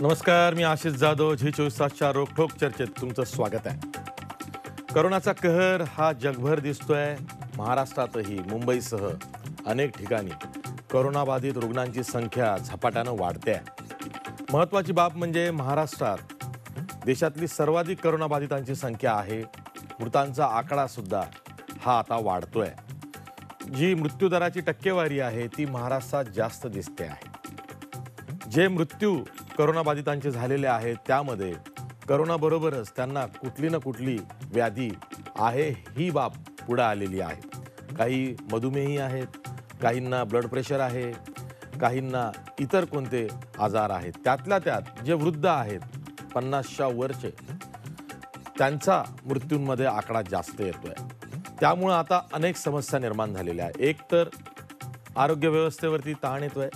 नमस्कार मी आशिष जाधव झी चोवीस तासच्या रोखोक चर्चेत तुमचं स्वागत आहे. करोनाचा कहर हा जगभर दिसतोय. महाराष्ट्रातही मुंबईसह अनेक ठिकाणी करोनाबाधित रुग्णांची संख्या झपाट्यानं वाढते आहे. महत्त्वाची बाब म्हणजे महाराष्ट्रात देशातली सर्वाधिक करोनाबाधितांची संख्या आहे. मृतांचा आकडासुद्धा हा आता वाढतोय. जी मृत्यूदराची टक्केवारी आहे ती महाराष्ट्रात जास्त दिसते आहे. जे मृत्यू करोनाबाधितांचे झालेले आहेत त्यामध्ये करोनाबरोबरच त्यांना कुठली ना कुठली व्याधी आहे ही बाब पुढं आलेली आहे. काही मधुमेही आहेत काहींना ब्लड प्रेशर आहे काहींना इतर कोणते आजार आहेत. त्यातल्या त्यात जे वृद्ध आहेत पन्नासच्या वरचे त्यांचा मृत्यूंमध्ये आकडा जास्त येतोय. त्यामुळं आता अनेक समस्या निर्माण झालेल्या आहेत. एक तर आरोग्य व्यवस्थेवरती ताण येतोय.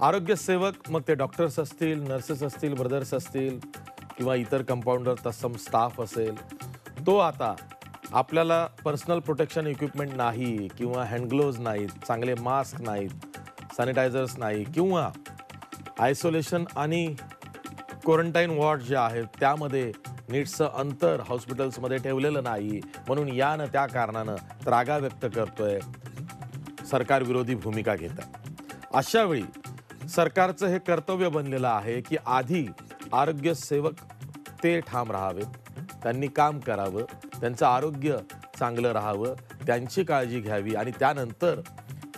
आरोग्य सेवक मग ते डॉक्टर्स असतील नर्सेस असतील ब्रदर्स असतील किंवा इतर कंपाऊंडर तत्सम स्टाफ असेल तो आता आपल्याला पर्सनल प्रोटेक्शन इक्विपमेंट नाही किंवा हँडग्लोव्ज नाहीत चांगले मास्क नाहीत सॅनिटायझर्स नाही किंवा आयसोलेशन आणि क्वारंटाईन वॉर्ड जे आहेत त्यामध्ये नीटचं अंतर हॉस्पिटल्समध्ये ठेवलेलं नाही म्हणून यानं त्या कारणानं त्रागा व्यक्त करतोय सरकारविरोधी भूमिका घेत आहे अशावेळी सरकारचं हे कर्तव्य बनलेलं आहे की आधी आरोग्य सेवक ते ठाम राहावेत त्यांनी काम करावं त्यांचं आरोग्य चांगलं राहावं त्यांची काळजी घ्यावी आणि त्यानंतर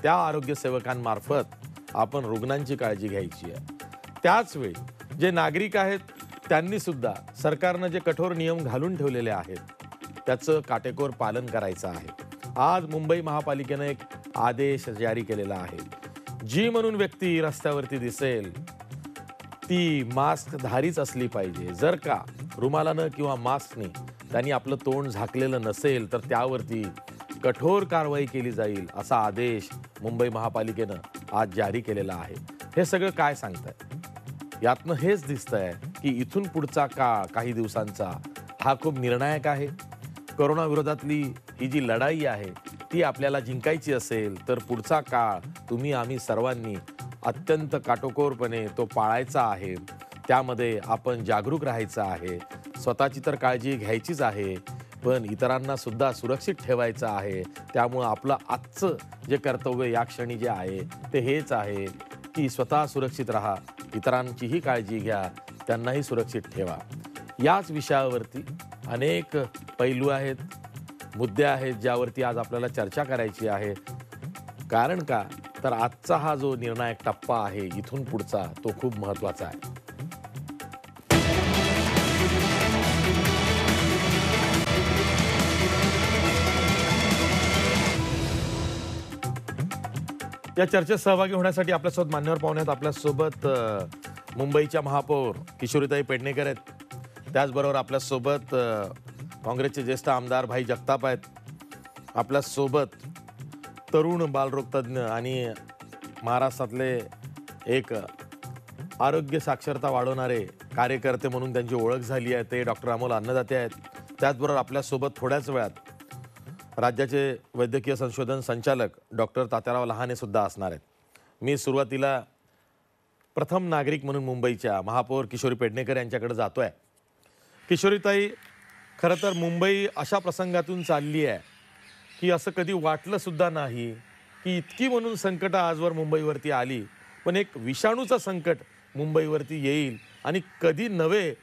त्या आरोग्य सेवकांमार्फत आपण रुग्णांची काळजी घ्यायची आहे. त्याचवेळी जे नागरिक आहेत त्यांनी सुद्धा सरकारनं जे कठोर नियम घालून ठेवलेले आहेत त्याचं काटेकोर पालन करायचं आहे. आज मुंबई महापालिकेनं एक आदेश जारी केलेला आहे. जी म्हणून व्यक्ती रस्त्यावरती दिसेल ती मास्क धारीच असली पाहिजे. जर का रुमालानं किंवा मास्कने त्यांनी आपलं तोंड झाकलेलं नसेल तर त्यावरती कठोर कारवाई केली जाईल असा आदेश मुंबई महापालिकेनं आज जारी केलेला आहे. हे सगळं काय सांगतंय? यातनं हेच दिसतंय की इथून पुढचा काळ काही दिवसांचा हा खूप निर्णायक आहे. कोरोनाविरोधातली ही जी लढाई आहे ती आपल्याला जिंकायची असेल तर पुढचा काळ तुम्ही आम्ही सर्वांनी अत्यंत काटोकोरपणे तो पाळायचा आहे. त्यामध्ये आपण जागरूक राहायचं आहे. स्वतःची तर काळजी घ्यायचीच आहे पण इतरांना सुद्धा सुरक्षित ठेवायचं आहे. त्यामुळं आपलं आजचं जे कर्तव्य या क्षणी जे आहे ते हेच आहे की स्वतः सुरक्षित राहा इतरांचीही काळजी घ्या त्यांनाही सुरक्षित ठेवा. याच विषयावरती अनेक पैलू आहेत. मुद्दे आहेत ज्यावरती आज आपल्याला चर्चा करायची आहे. कारण का? तर आजचा हा जो निर्णायक टप्पा आहे इथून पुढचा तो खूप महत्त्वाचा आहे. या चर्चेत सहभागी होण्यासाठी आपल्यासोबत मान्यवर पाहुण्यात आपल्यासोबत मुंबईच्या महापौर किशोरीताई पेडणेकर आहेत. त्याचबरोबर आपल्यासोबत काँग्रेसचे ज्येष्ठ आमदार भाई जगताप आहेत. आपल्यासोबत तरुण बालरोगतज्ञ आणि महाराष्ट्रातले एक आरोग्य साक्षरता वाढवणारे कार्यकर्ते म्हणून त्यांची ओळख झाली आहे. ते डॉक्टर अमोल अन्नदाते आहेत. त्याचबरोबर आपल्यासोबत थोड्याच वेळात राज्याचे वैद्यकीय संशोधन संचालक डॉक्टर तात्याराव लहाने सुद्धा असणार आहेत. मी सुरुवातीला प्रथम नागरिक म्हणून मुंबईच्या महापौर किशोरी पेडणेकर यांच्याकडे आहे किशोरीताई खरं तर मुंबई अशा प्रसंगातून चालली आहे की असं कधी वाटलं सुद्धा नाही की इतकी म्हणून संकट आजवर मुंबईवरती आली. पण एक विषाणूचं संकट मुंबईवरती येईल. आणि कधी नव्हे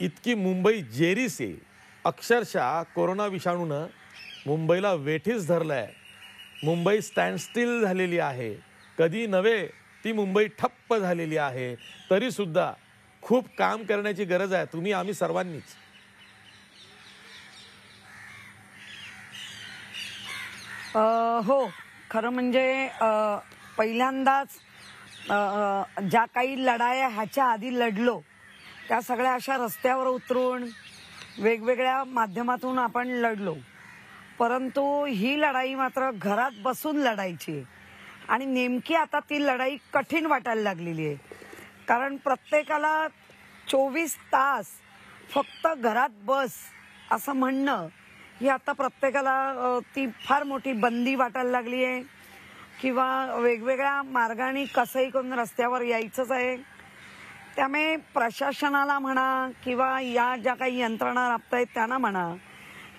इतकी मुंबई जेरीस येईल अक्षरशः कोरोना विषाणूनं मुंबईला वेठीस आहे मुंबई स्टँडस्टिल झालेली आहे. कधी नव्हे ती मुंबई ठप्प झालेली आहे. तरीसुद्धा खूप काम करण्याची गरज आहे. तुम्ही आम्ही सर्वांनीच. हो खरं म्हणजे पहिल्यांदाच ज्या काही लढाया ह्याच्या आधी लढलो त्या सगळ्या अशा रस्त्यावर उतरून वेगवेगळ्या माध्यमातून आपण लढलो परंतु ही लढाई मात्र घरात बसून लढायची आहे. आणि नेमकी आता ती लढाई कठीण वाटायला लागलेली आहे कारण प्रत्येकाला चोवीस तास फक्त घरात बस असं म्हणणं ही आता प्रत्येकाला ती फार मोठी बंदी वाटायला लागली आहे. किंवा वेगवेगळ्या मार्गाने कसंही करून रस्त्यावर यायचंच आहे. त्यामुळे प्रशासनाला म्हणा किंवा या ज्या काही यंत्रणा राबत आहेत त्यांना म्हणा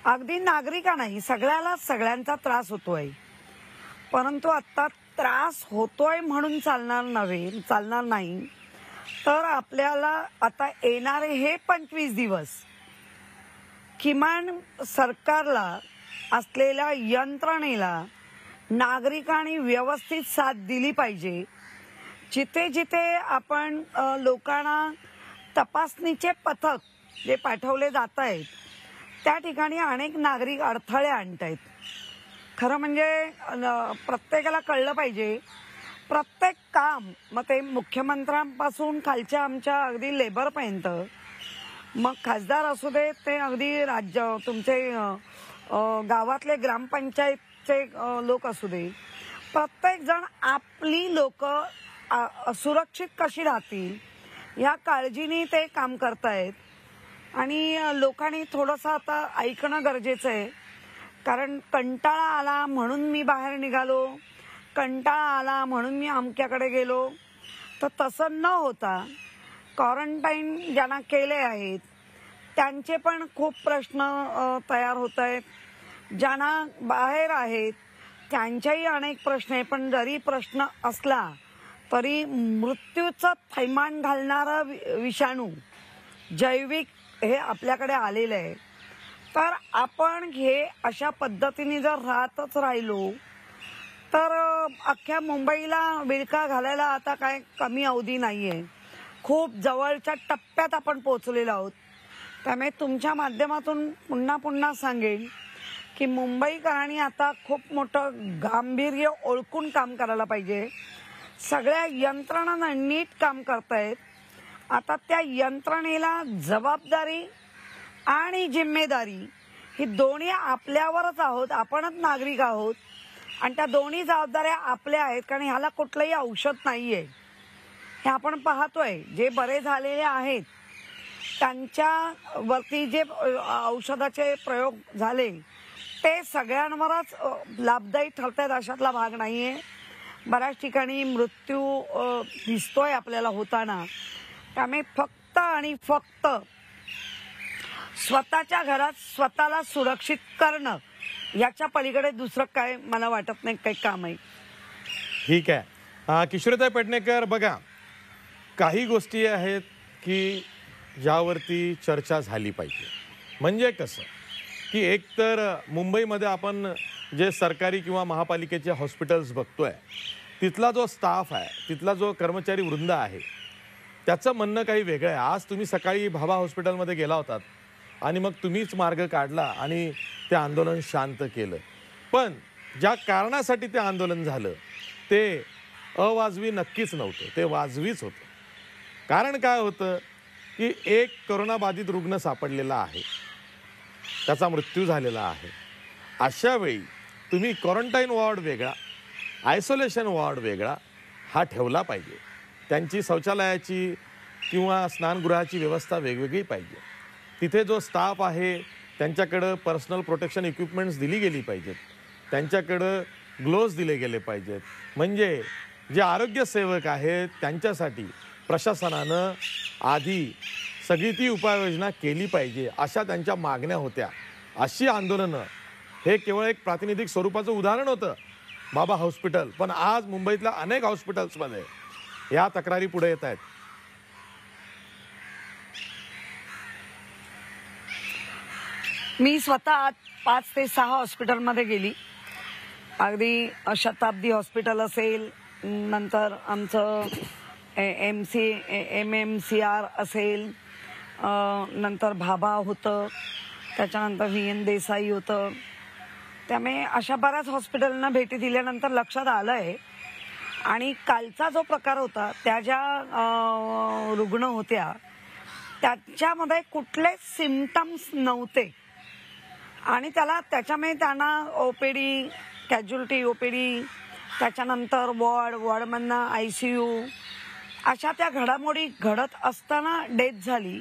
अगदी नागरिकांनाही सगळ्याला सगळ्यांचा त्रास होतोय. परंतु आता त्रास होतोय म्हणून चालणार नव्हे चालणार नाही. तर आपल्याला आता येणारे हे पंचवीस दिवस किमान सरकारला असलेल्या यंत्रणेला नागरिकांनी व्यवस्थित साथ दिली पाहिजे. जिथे जिथे आपण लोकांना तपासणीचे पथक जे पाठवले जात आहेत त्या ठिकाणी अनेक नागरिक अडथळे आणत आहेत खरं म्हणजे प्रत्येकाला कळलं पाहिजे प्रत्येक काम मग ते मुख्यमंत्र्यांपासून खालच्या आमच्या अगदी लेबरपर्यंत मग खासदार असू दे ते अगदी राज्य तुमचे गावातले ग्रामपंचायतचे लोक असू दे. प्रत्येक जण आपली लोक सुरक्षित कशी राहतील या काळजीने ते काम करतायत. आणि लोकांनी थोडंसं आता ऐकणं गरजेचं आहे. कारण कंटाळा आला म्हणून मी बाहेर निघालो. कंटाळा आला म्हणून मी अमक्याकडे गेलो. तर तसं न होता क्वारंटाईन ज्यांना केले आहेत त्यांचे पण खूप प्रश्न तयार होत आहेत ज्यांना बाहेर आहेत त्यांच्याही अनेक प्रश्न आहे पण जरी प्रश्न असला तरी मृत्यूचं थैमान घालणारा वि- विषाणू जैविक हे आपल्याकडे आलेलं आहे. तर आपण हे अशा पद्धतीने जर राहतच राहिलो तर अख्ख्या मुंबईला विळका घालायला आता काय कमी अवधी नाही आहे खूप जवळच्या टप्प्यात आपण पोहोचलेलो आहोत. त्यामुळे तुमच्या माध्यमातून पुन्हा पुन्हा सांगेन की मुंबईकरांनी आता खूप मोठं गांभीर्य ओळखून काम करायला पाहिजे. सगळ्या यंत्रणांना नीट काम करतायत. आता त्या यंत्रणेला जबाबदारी आणि जिम्मेदारी ही दोन्ही आपल्यावरच आहोत. आपणच नागरिक आहोत. आणि त्या दोन्ही जबाबदाऱ्या आपल्या आहेत. कारण ह्याला कुठलंही औषध नाहीये. हे आपण पाहतोय जे बरे झालेले आहेत त्यांच्या वरती जे औषधाचे प्रयोग झाले ते सगळ्यांवरच लाभदायी ठरत आहेत अशातला भाग नाहीये. बऱ्याच ठिकाणी मृत्यू दिसतोय आपल्याला होताना. त्यामुळे फक्त आणि फक्त स्वतःच्या घरात स्वतःला सुरक्षित करणं याच्या पलीकडे दुसरं काय मला वाटत नाही काही काम आहे. ठीक आहे. किशोरताई किशोरीताई पेडणेकर बघा काही गोष्टी आहेत की ज्यावरती चर्चा झाली पाहिजे. म्हणजे कसं? की एकतर मुंबईमध्ये आपण जे सरकारी किंवा महापालिकेचे हॉस्पिटल्स बघतो आहे तिथला जो स्टाफ आहे तिथला जो कर्मचारी वृंद आहे त्याचं म्हणणं काही वेगळं आहे. आज तुम्ही सकाळी भाभा हॉस्पिटलमध्ये गेला होतात आणि मग तुम्हीच मार्ग काढला आणि ते आंदोलन शांत केलं. पण ज्या कारणासाठी ते आंदोलन झालं ते अवाजवी नक्कीच नव्हतं. ते वाजवीच होतं. कारण काय होतं की एक करोनाबाधित रुग्ण सापडलेला आहे. त्याचा मृत्यू झालेला आहे. अशा वेळी तुम्ही क्वारंटाईन वॉर्ड वेगळा आयसोलेशन वॉर्ड वेगळा हा ठेवला पाहिजे. त्यांची शौचालयाची किंवा स्नानगृहाची व्यवस्था वेगवेगळी पाहिजे. तिथे जो स्टाफ आहे त्यांच्याकडं पर्सनल प्रोटेक्शन इक्विपमेंट्स दिली गेली पाहिजेत. त्यांच्याकडं ग्लोव्ज दिले गेले पाहिजेत. म्हणजे जे आरोग्यसेवक आहेत त्यांच्यासाठी प्रशासनानं आधी सगळी ती उपाययोजना केली पाहिजे अशा त्यांच्या मागण्या होत्या. अशी आंदोलनं हे केवळ एक प्रातिनिधिक स्वरूपाचं उदाहरण होतं. बाबा हॉस्पिटल पण आज मुंबईतल्या अनेक हॉस्पिटल्समध्ये या तक्रारी पुढे येत आहेत. मी स्वतः आज पाच ते सहा हॉस्पिटलमध्ये गेली. अगदी शताब्दी हॉस्पिटल असेल नंतर आमचं M C M M C R असेल नंतर भाभा होतं त्याच्यानंतर व्ही एन देसाई होतं. त्यामुळे अशा बऱ्याच हॉस्पिटलना भेटी दिल्यानंतर लक्षात आलं आहे आणि कालचा जो प्रकार होता त्या ज्या रुग्ण होत्या त्याच्यामध्ये कुठले सिमटम्स नव्हते. आणि त्याला त्याच्यामुळे त्यांना ओपीडी कॅज्युलिटी ओपीडी त्याच्यानंतर वॉर्ड वॉर्डमधनं आय सी यू अशा त्या घडामोडी घडत असताना डेथ झाली.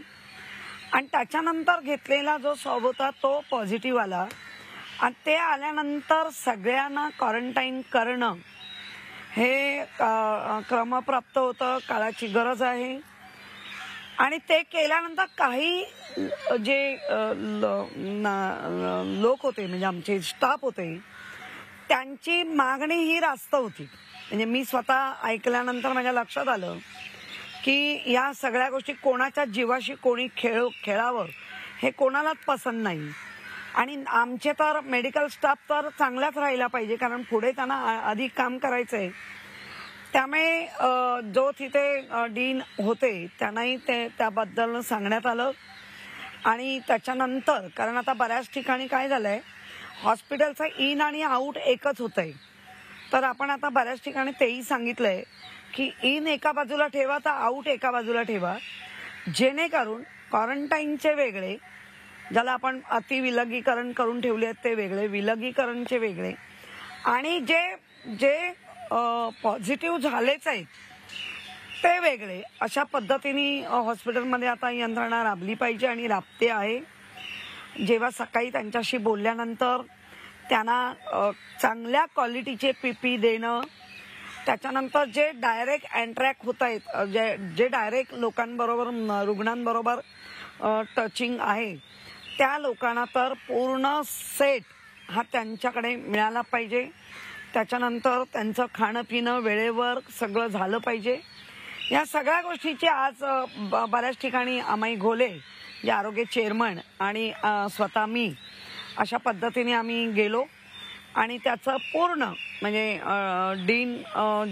आणि त्याच्यानंतर घेतलेला जो सॉब होता तो पॉझिटिव्ह आला. आणि ते आल्यानंतर सगळ्यांना क्वारंटाईन करणं हे क्रमप्राप्त होतं काळाची गरज आहे. आणि ते केल्यानंतर काही जे ल- लोक होते म्हणजे आमचे स्टाफ होते त्यांची मागणी ही रास्त होती. म्हणजे मी स्वतः ऐकल्यानंतर माझ्या लक्षात आलं की या सगळ्या गोष्टी कोणाच्या जीवाशी कोणी खेळ खेळावं हे कोणालाच पसंत नाही. आणि आमचे तर मेडिकल स्टाफ तर चांगलाच राहिला पाहिजे कारण पुढे त्यांना आ- अधिक काम करायचंय. त्यामुळे जो तिथे डीन होते त्यांनाही ते त्याबद्दल सांगण्यात आलं. आणि त्याच्यानंतर कारण आता बऱ्याच ठिकाणी काय झालंय हॉस्पिटलचं इन आणि आऊट एकच होत आहे तर आपण आता बऱ्याच ठिकाणी तेही सांगितलंय की इन एका बाजूला ठेवा तर आऊट एका बाजूला ठेवा. जेणेकरून क्वारंटाईनचे वेगळे ज्याला आपण अतिविलगीकरण करून ठेवले आहेत ते वेगळे विलगीकरणचे वेगळे. आणि जे जे पॉझिटिव्ह झालेच आहेत ते वेगळे. अशा पद्धतीने हॉस्पिटलमध्ये आता यंत्रणा राबली पाहिजे आणि राबते आहे. जेव्हा सकाळी त्यांच्याशी बोलल्यानंतर त्यांना चांगल्या क्वालिटीचे पीपी देणं त्याच्यानंतर जे डायरेक्ट अँट्रॅक होत आहेत जे जे डायरेक्ट लोकांबरोबर म, रुग्णांबरोबर टचिंग आहे त्या लोकांना तर पूर्ण सेट हा त्यांच्याकडे मिळाला पाहिजे. त्याच्यानंतर त्यांचं खाणं पिणं वेळेवर सगळं झालं पाहिजे. या सगळ्या गोष्टीची आज ब- बऱ्याच ठिकाणी अमाई घोले. जे आरोग्य चेअरमन आणि स्वतः मी अशा पद्धतीने आम्ही गेलो. आणि त्याचं पूर्ण म्हणजे डीन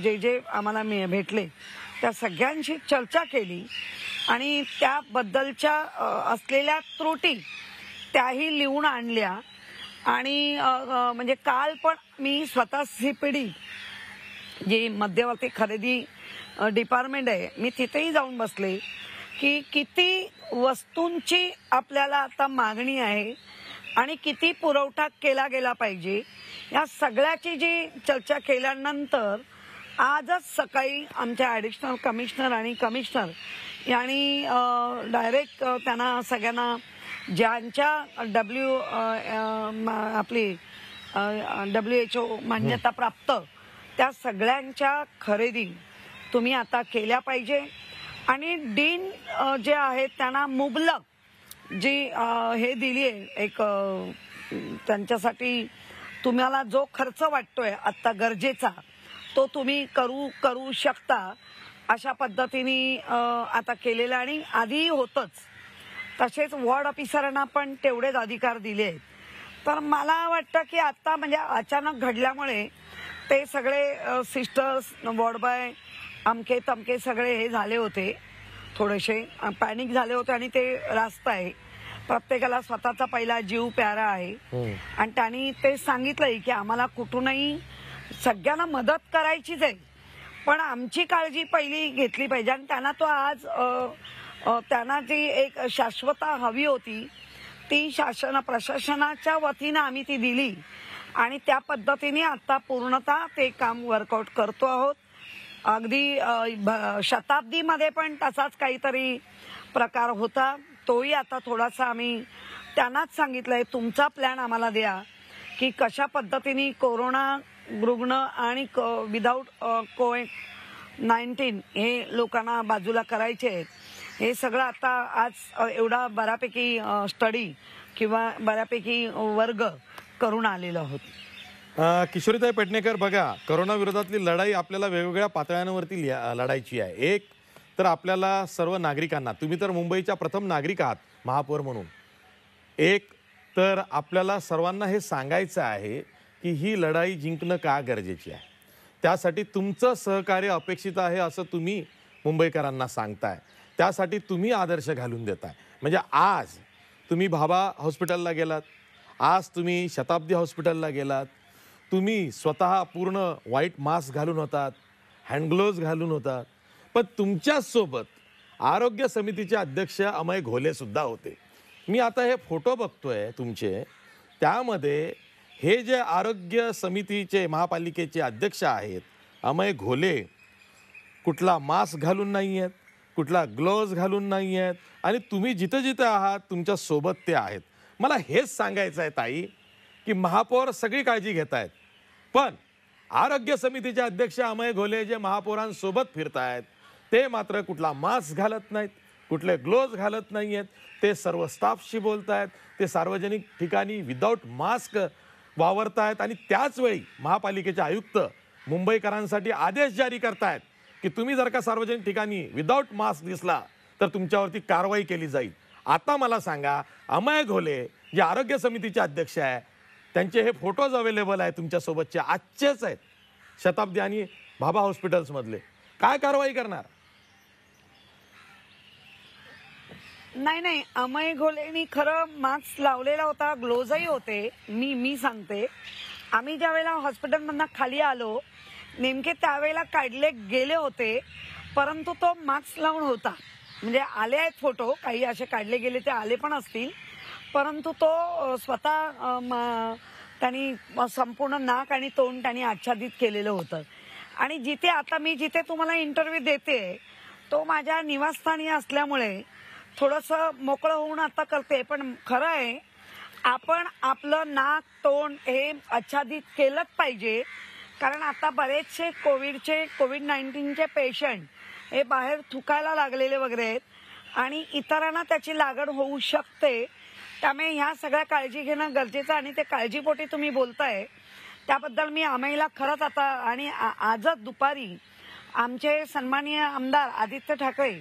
जे जे आम्हाला मे- भेटले त्या सगळ्यांशी चर्चा केली. आणि त्याबद्दलच्या असलेल्या त्रुटी त्याही लिहून आणल्या. आणि म्हणजे काल पण मी स्वतः सीपीडी जी मध्यवर्ती खरेदी डिपार्टमेंट आहे मी तिथेही जाऊन बसले. की किती वस्तूंची आपल्याला आता मागणी आहे आणि किती पुरवठा केला गेला पाहिजे या सगळ्याची जी चर्चा केल्यानंतर आजच सकाळी आमच्या ॲडिशनल कमिशनर आणि कमिशनर यांनी डायरेक्ट त्यांना सगळ्यांना ज्यांच्या डब्ल्यू आपली डब्ल्यू एच ओ मान्यता प्राप्त त्या सगळ्यांच्या खरेदी तुम्ही आता केल्या पाहिजे. आणि डीन जे आहेत त्यांना मुबलक जी हे दिली आहे एक त्यांच्यासाठी तुम्हाला जो खर्च वाटतोय आत्ता गरजेचा तो तुम्ही करू करू शकता अशा पद्धतीने आता केलेलं आणि आधीही होतच. तसेच वॉर्ड ऑफिसरांना पण तेवढेच अधिकार दिले आहेत तर मला वाटतं की आता म्हणजे अचानक घडल्यामुळे ते सगळे सिस्टर्स वॉर्ड बाय अमके तमके सगळे हे झाले होते थोडेसे. पॅनिक झाले होते आणि ते रास्त आहे. प्रत्येकाला स्वतःचा पहिला जीव प्यारा आहे. आणि त्यांनी ते सांगितलंय की आम्हाला कुठूनही सगळ्यांना मदत करायचीच आहे. पण आमची काळजी पहिली घेतली पाहिजे आणि त्यांना तो आज त्यांना जी एक शाश्वता हवी होती ती शासन प्रशासनाच्या वतीनं आम्ही ती दिली. आणि त्या पद्धतीने आता पूर्णतः ते काम वर्कआउट करतो आहोत. अगदी भ- शताब्दीमध्ये पण तसाच काहीतरी प्रकार होता. तोही आता थोडासा आम्ही त्यांनाच सांगितलंय. तुमचा प्लॅन आम्हाला द्या की कशा पद्धतीने कोरोना रुग्ण आणि विदाऊट कोविड नाईन्टीन हे लोकांना बाजूला करायचे आहेत. हे सगळं आता आज एवढा बऱ्यापैकी स्टडी किंवा बऱ्यापैकी वर्ग करून आलेलो आहोत. किशोरीताई पेडणेकर बघा करोना विरोधातली लढाई आपल्याला वेगवेगळ्या पातळ्यांवरती लढायची आहे. एक तर आपल्याला सर्व नागरिकांना तुम्ही तर मुंबईच्या प्रथम नागरिक आहात महापौर म्हणून. एक तर आपल्याला सर्वांना हे सांगायचं आहे की ही लढाई जिंकणं का गरजेची आहे? त्यासाठी तुमचं सहकार्य अपेक्षित आहे असं तुम्ही मुंबईकरांना सांगताय. त्यासाठी तुम्ही आदर्श घालून देताय. म्हणजे आज तुम्ही भाभा हॉस्पिटलला गेलात आज तुम्ही शताब्दी हॉस्पिटलला गेलात तुम्ही स्वतः पूर्ण व्हाईट मास्क घालून होतात हँडग्लोव्ज घालून होतात. पण तुमच्यासोबत आरोग्य समितीचे अध्यक्ष अमय घोलेसुद्धा होते. मी आता हे फोटो बघतोय तुमचे. त्यामध्ये हे जे आरोग्य समितीचे महापालिकेचे अध्यक्ष आहेत अमय घोले कुठला मास्क घालून नाही आहेत कुठला ग्लोव्ज घालून नाही आहेत आणि तुम्ही जिथं जिथं आहात तुमच्यासोबत ते आहेत. मला हेच सांगायचं आहे ताई की महापौर सगळी काळजी घेत आहेत पण आरोग्य समितीचे अध्यक्ष अमय घोले जे महापौरांसोबत फिरतायत ते मात्र कुठला मास्क घालत नाहीत कुठले ग्लोव्ज घालत नाही आहेत ते सर्व स्टाफशी बोलत आहेत ते सार्वजनिक ठिकाणी विदाऊट मास्क वावरत आहेत आणि त्याचवेळी महापालिकेचे आयुक्त मुंबईकरांसाठी आदेश जारी करतायत की तुम्ही जर का सार्वजनिक ठिकाणी विदाऊट मास्क दिसला तर तुमच्यावरती कारवाई केली जाईल. आता मला सांगा अमय घोले जे आरोग्य समितीचे अध्यक्ष आहे त्यांचे हे फोटोज अवेलेबल आहे तुमच्यासोबतचे. आजचेच आहेत. शताब्दी आणि भाभा हॉस्पिटल्समधले. काय कारवाई करणार? नाही नाही. अमय घोलेनी खरं मास्क लावलेला होता ग्लोजही होते. मी मी सांगते. आम्ही ज्या वेळेला हॉस्पिटलमधनं खाली आलो नेमके त्यावेळेला काढले गेले होते परंतु तो मास्क लावून होता. म्हणजे आले आहेत फोटो काही असे काढले गेले ते आले पण असतील. परंतु तो स्वतः त्यांनी संपूर्ण नाक आणि तोंड त्यांनी आच्छादित केलेलं होतं. आणि जिथे आता मी जिथे तुम्हाला इंटरव्ह्यू देते तो माझ्या निवासस्थानी असल्यामुळे थोडस मोकळं होऊन आता करते. पण खरं आहे आपण आपलं नाक तोंड हे आच्छादित केलंच पाहिजे. कारण आता बरेचसे कोविडचे कोविड नाईन्टीनचे पेशंट हे बाहेर थुकायला लागलेले वगैरे आहेत. आणि इतरांना त्याची लागण होऊ शकते. त्यामुळे ह्या सगळ्या काळजी घेणं गरजेचं आणि ते काळजीपोटी तुम्ही बोलताय त्याबद्दल मी आम्हाला खरंच आता आणि आ- आजच दुपारी आमचे सन्माननीय आमदार आदित्य ठाकरे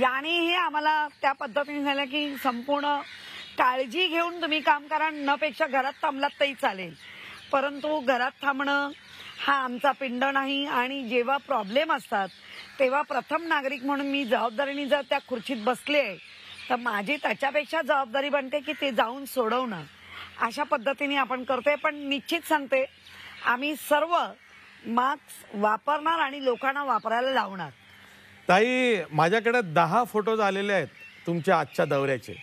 यांनीही आम्हाला त्या पद्धतीने झालं की संपूर्ण काळजी घेऊन तुम्ही काम करा न पेक्षा घरात थांबलात तरी चालेल. परंतु घरात थांबणं हा आमचा पिंड नाही आणि जेव्हा प्रॉब्लेम असतात तेव्हा प्रथम नागरिक म्हणून मी जबाबदारीने जर त्या खुर्चीत बसले तर माझी त्याच्यापेक्षा जबाबदारी बनते की ते जाऊन सोडवणं. अशा पद्धतीने आपण करतोय पण निश्चित सांगते आम्ही सर्व मास्क वापरणार आणि लोकांना वापरायला लावणार. ताई माझ्याकडे दहा फोटोज आलेले आहेत तुमच्या आजच्या दौऱ्याचे.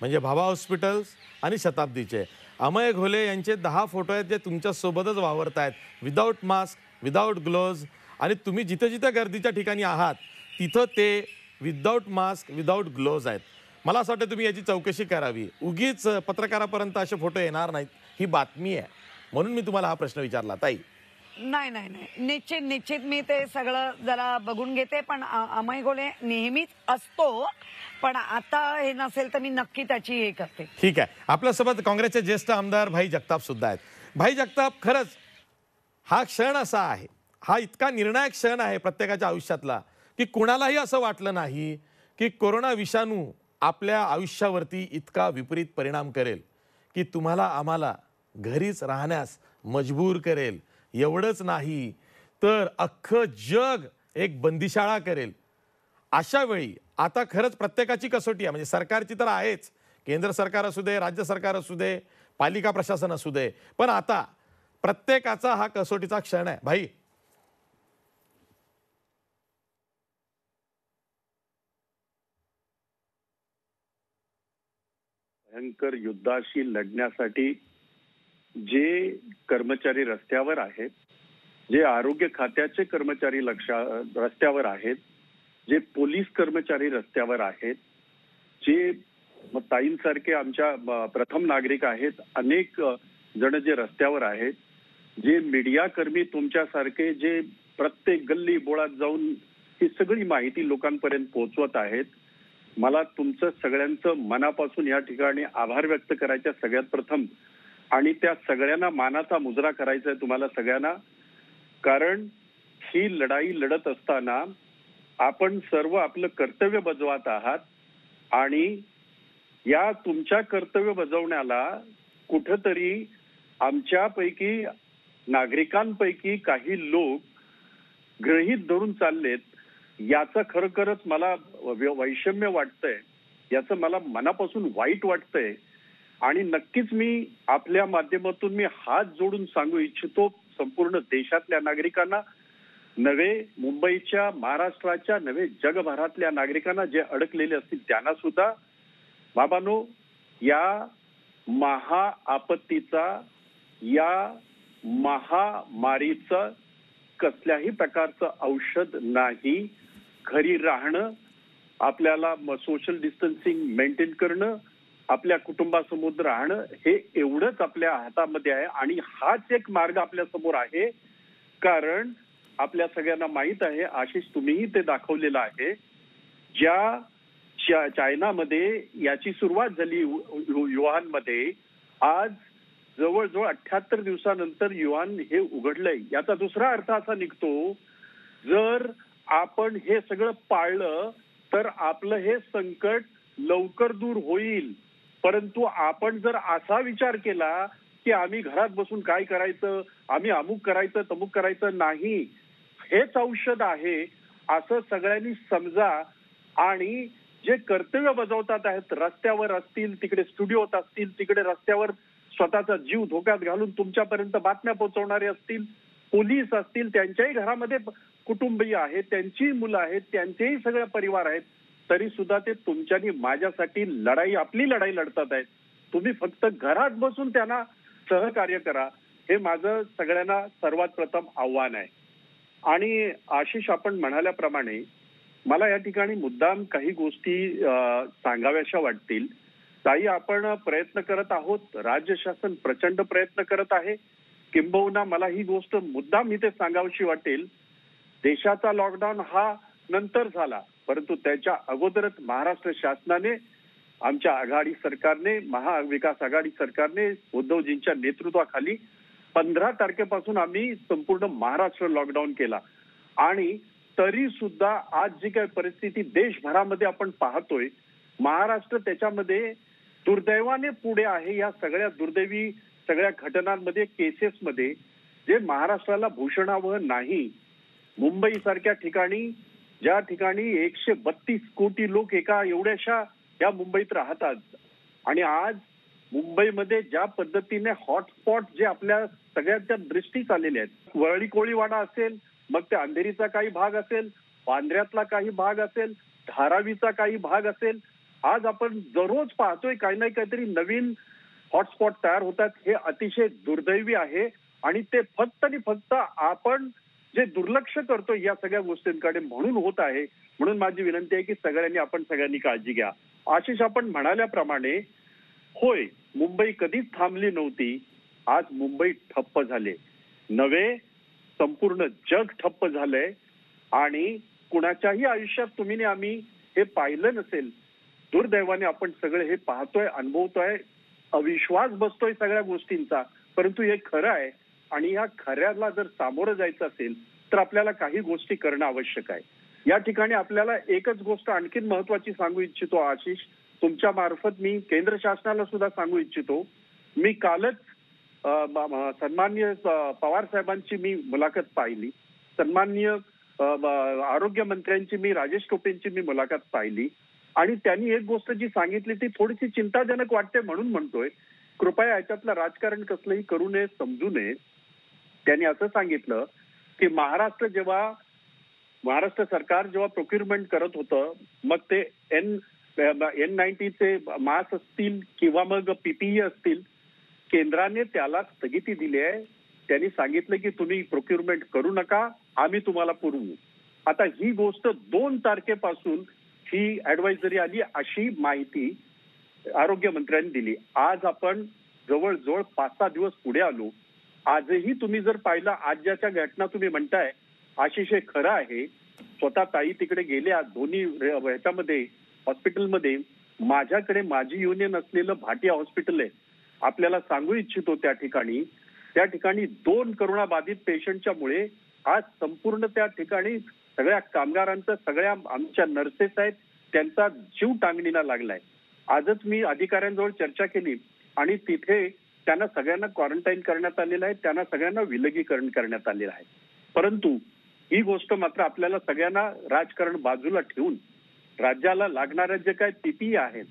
म्हणजे भाभा हॉस्पिटल्स आणि शताब्दीचे. अमय घोले यांचे दहा फोटो आहेत जे तुमच्यासोबतच वावरत आहेत विदाऊट मास्क विदाऊट ग्लोव्ज आणि तुम्ही जिथे जिथे गर्दीच्या ठिकाणी आहात तिथं ते विदाऊट मास्क विदाऊट ग्लोव्ज आहेत. मला असं वाटतं तुम्ही याची चौकशी करावी. उगीच पत्रकारापर्यंत असे फोटो येणार नाहीत ही बातमी आहे. म्हणून मी तुम्हाला हा प्रश्न विचारला. ताई. नाही नाही नाही. निश्चित निश्चित मी ते सगळं जरा बघून घेते पण अमय गोले नेहमीच असतो पण आता हे नसेल तर मी नक्की त्याची हे करते. ठीक आहे. आपल्यासोबत काँग्रेसचे ज्येष्ठ आमदार भाई जगताप सुद्धा आहेत. भाई जगताप खरंच हा क्षण असा आहे. हा इतका निर्णायक क्षण आहे प्रत्येकाच्या आयुष्यातला की कुणालाही असं वाटलं नाही की कोरोना विषाणू आपल्या आयुष्यावरती इतका विपरीत परिणाम करेल की तुम्हाला आम्हाला घरीच राहण्यास मजबूर करेल. एवढंच नाही तर अख्खं जग एक बंदिशाळा करेल. अशा वेळी आता खरंच प्रत्येकाची कसोटी आहे. म्हणजे सरकारची तर आहेच. केंद्र सरकार असू दे राज्य सरकार असू दे पालिका प्रशासन असू दे. पण आता प्रत्येकाचा हा कसोटीचा क्षण आहे. भाई भयंकर युद्धाशी लढण्यासाठी जे कर्मचारी रस्त्यावर आहेत जे आरोग्य खात्याचे कर्मचारी लक्षा रस्त्यावर आहेत जे पोलीस कर्मचारी रस्त्यावर आहेत जे ताईंसारखे आमच्या प्रथम नागरिक आहेत अनेक जण जे रस्त्यावर आहेत जे मीडिया कर्मी तुमच्यासारखे जे प्रत्येक गल्ली बोळात जाऊन ही सगळी माहिती लोकांपर्यंत पोहोचवत आहेत मला तुमचं सगळ्यांचं मनापासून या ठिकाणी आभार व्यक्त करायच्या सगळ्यात प्रथम. आणि त्या सगळ्यांना मानाचा मुजरा करायचा आहे तुम्हाला सगळ्यांना. कारण ही लढाई लढत असताना आपण सर्व आपलं कर्तव्य बजवत आहात. आणि या तुमच्या कर्तव्य बजावण्याला कुठंतरी आमच्यापैकी नागरिकांपैकी काही लोक गृहीत धरून चाललेत. याचं खरोखरच मला वै- वैषम्य वाटतंय. याचं मला मनापासून वाईट वाटतंय. आणि नक्कीच मी आपल्या माध्यमातून मी हात जोडून सांगू इच्छितो संपूर्ण देशातल्या नागरिकांना. नवे मुंबईच्या महाराष्ट्राच्या नवे जगभरातल्या नागरिकांना जे अडकलेले असतील त्यांना सुद्धा. बाबानो या महा आपत्तीचा या महामारीचं कसल्याही प्रकारचं औषध नाही. घरी राहणं आपल्याला सोशल डिस्टन्सिंग मेंटेन करणं आपल्या कुटुंबासमोर राहणं हे एवढंच आपल्या हातामध्ये आहे आणि हाच एक मार्ग आपल्यासमोर आहे. कारण आपल्या सगळ्यांना माहीत आहे आशिष तुम्हीही ते दाखवलेलं आहे ज्या चायनामध्ये याची सुरुवात झाली यु- युहानमध्ये आज जवळजवळ अठ्याहत्तर दिवसानंतर युहान हे उघडलंय. याचा दुसरा अर्थ असा निघतो जर आपण हे सगळं पाळलं तर आपलं हे संकट लवकर दूर होईल. परंतु आपण जर असा विचार केला की आम्ही घरात बसून काय करायचं आम्ही अमुक करायचं तमुक करायचं नाही हेच औषध आहे असं सगळ्यांनी समजा आणि जे कर्तव्य बजावतात आहेत रस्त्यावर असतील तिकडे स्टुडिओत असतील तिकडे रस्त्यावर स्वतःचा जीव धोक्यात घालून तुमच्यापर्यंत बातम्या पोहोचवणारे असतील पोलीस असतील त्यांच्याही घरामध्ये कुटुंबीय आहेत त्यांचीही मुलं आहेत त्यांचेही सगळे परिवार आहेत तरी सुद्धा ते तुमच्यानी माझ्यासाठी लढाई आपली लढाई लढतात आहेत. तुम्ही फक्त घरात बसून त्यांना सहकार्य करा. हे माझं सगळ्यांना सर्वात प्रथम आव्हान आहे. आणि आशिष आपण म्हणाल्याप्रमाणे मला या ठिकाणी मुद्दाम काही गोष्टी सांगाव्याशा वाटतील. काही आपण प्रयत्न करत आहोत. राज्य शासन प्रचंड प्रयत्न करत आहे. किंबहुना मला ही गोष्ट मुद्दाम इथे सांगावीशी वाटेल. देशाचा लॉकडाऊन हा नंतर झाला. परंतु त्याच्या अगोदरच महाराष्ट्र शासनाने आमच्या आघाडी सरकारने महाविकास आघाडी सरकारने उद्धवजींच्या नेतृत्वाखाली पंधरा तारखेपासून आम्ही संपूर्ण महाराष्ट्र लॉकडाऊन केला. आणि तरी सुद्धा आज जी काही परिस्थिती देशभरामध्ये आपण पाहतोय महाराष्ट्र त्याच्यामध्ये दुर्दैवाने पुढे आहे. या सगळ्या दुर्दैवी सगळ्या घटनांमध्ये केसेसमध्ये जे महाराष्ट्राला भूषणावह नाही मुंबई सारख्या ठिकाणी ज्या ठिकाणी एकशे बत्तीस कोटी लोक एका एवढ्याशा या मुंबईत राहतात. आणि आज मुंबईमध्ये ज्या पद्धतीने हॉटस्पॉट जे आपल्या सगळ्यांच्या दृष्टीस आलेले आहेत वरळी कोळीवाडा असेल मग ते अंधेरीचा काही भाग असेल पांढऱ्यातला काही भाग असेल धारावीचा काही भाग असेल आज आपण दररोज पाहतोय काही ना काहीतरी नवीन हॉटस्पॉट तयार होतात. हे अतिशय दुर्दैवी आहे आणि ते फक्त आणि फक्त आपण जे दुर्लक्ष करतो या सगळ्या गोष्टींकडे म्हणून होत आहे. म्हणून माझी विनंती आहे की सगळ्यांनी आपण सगळ्यांनी काळजी घ्या. आशिष आपण म्हणाल्याप्रमाणे होय मुंबई कधीच थांबली नव्हती. आज मुंबई ठप्प झाले. नवे संपूर्ण जग ठप्प झालंय. आणि कुणाच्याही आयुष्यात तुम्ही आम्ही हे पाहिलं नसेल दुर्दैवाने आपण सगळे हे पाहतोय अनुभवतोय अविश्वास बसतोय सगळ्या गोष्टींचा. परंतु हे खरं आहे आणि ह्या खऱ्याला जर सामोरं जायचं असेल तर आपल्याला काही गोष्टी करणं आवश्यक आहे. या ठिकाणी आपल्याला एकच गोष्ट आणखीन महत्वाची सांगू इच्छितो आशिष. तुमच्या मार्फत मी केंद्र शासनाला सुद्धा सांगू इच्छितो. मी कालच सन्मान्य सन्माननीय पवार साहेबांची मी मुलाखत पाहिली. सन्माननीय आरोग्य मंत्र्यांची मी राजेश टोपेंची मी मुलाखत पाहिली. आणि त्यांनी एक गोष्ट जी सांगितली ती थोडीशी चिंताजनक वाटते म्हणून म्हणतोय. कृपया याच्यातलं राजकारण कसलंही करू नये समजू नये. त्यांनी असं सांगितलं की महाराष्ट्र जेव्हा महाराष्ट्र सरकार जेव्हा प्रोक्युरमेंट करत होतं मग ते एन एन नाईन्टीचे मास्क असतील किंवा मग पीपीई असतील केंद्राने त्याला स्थगिती दिली आहे. त्यांनी सांगितलं की तुम्ही प्रोक्युरमेंट करू नका आम्ही तुम्हाला पुरवू. आता ही गोष्ट दोन तारखेपासून ही ऍडवायझरी आली अशी माहिती आरोग्य मंत्र्यांनी दिली. आज आपण जवळजवळ पाच सहा दिवस पुढे आलो. आजही तुम्ही जर पाहिलं आज ज्याच्या घटना तुम्ही म्हणताय आशिष हे खरं आहे. स्वतः ताई तिकडे गेल्या दोन्ही ह्याच्यामध्ये हॉस्पिटलमध्ये. माझ्याकडे माझी युनियन असलेलं भाटिया हॉस्पिटल आहे. आपल्याला सांगू इच्छितो त्या ठिकाणी. त्या ठिकाणी दोन करोनाबाधित पेशंटच्या मुळे आज संपूर्ण त्या ठिकाणी सगळ्या कामगारांचा सगळ्या आमच्या नर्सेस आहेत त्यांचा जीव टांगणीला लागलाय. आजच मी अधिकाऱ्यांजवळ चर्चा केली आणि तिथे त्यांना सगळ्यांना क्वारंटाईन करण्यात आलेलं आहे त्यांना सगळ्यांना विलगीकरण करण्यात आलेलं आहे. परंतु ही गोष्ट मात्र आपल्याला सगळ्यांना राजकारण बाजूला ठेवून राज्याला लागणाऱ्या जे काय पीपीई आहेत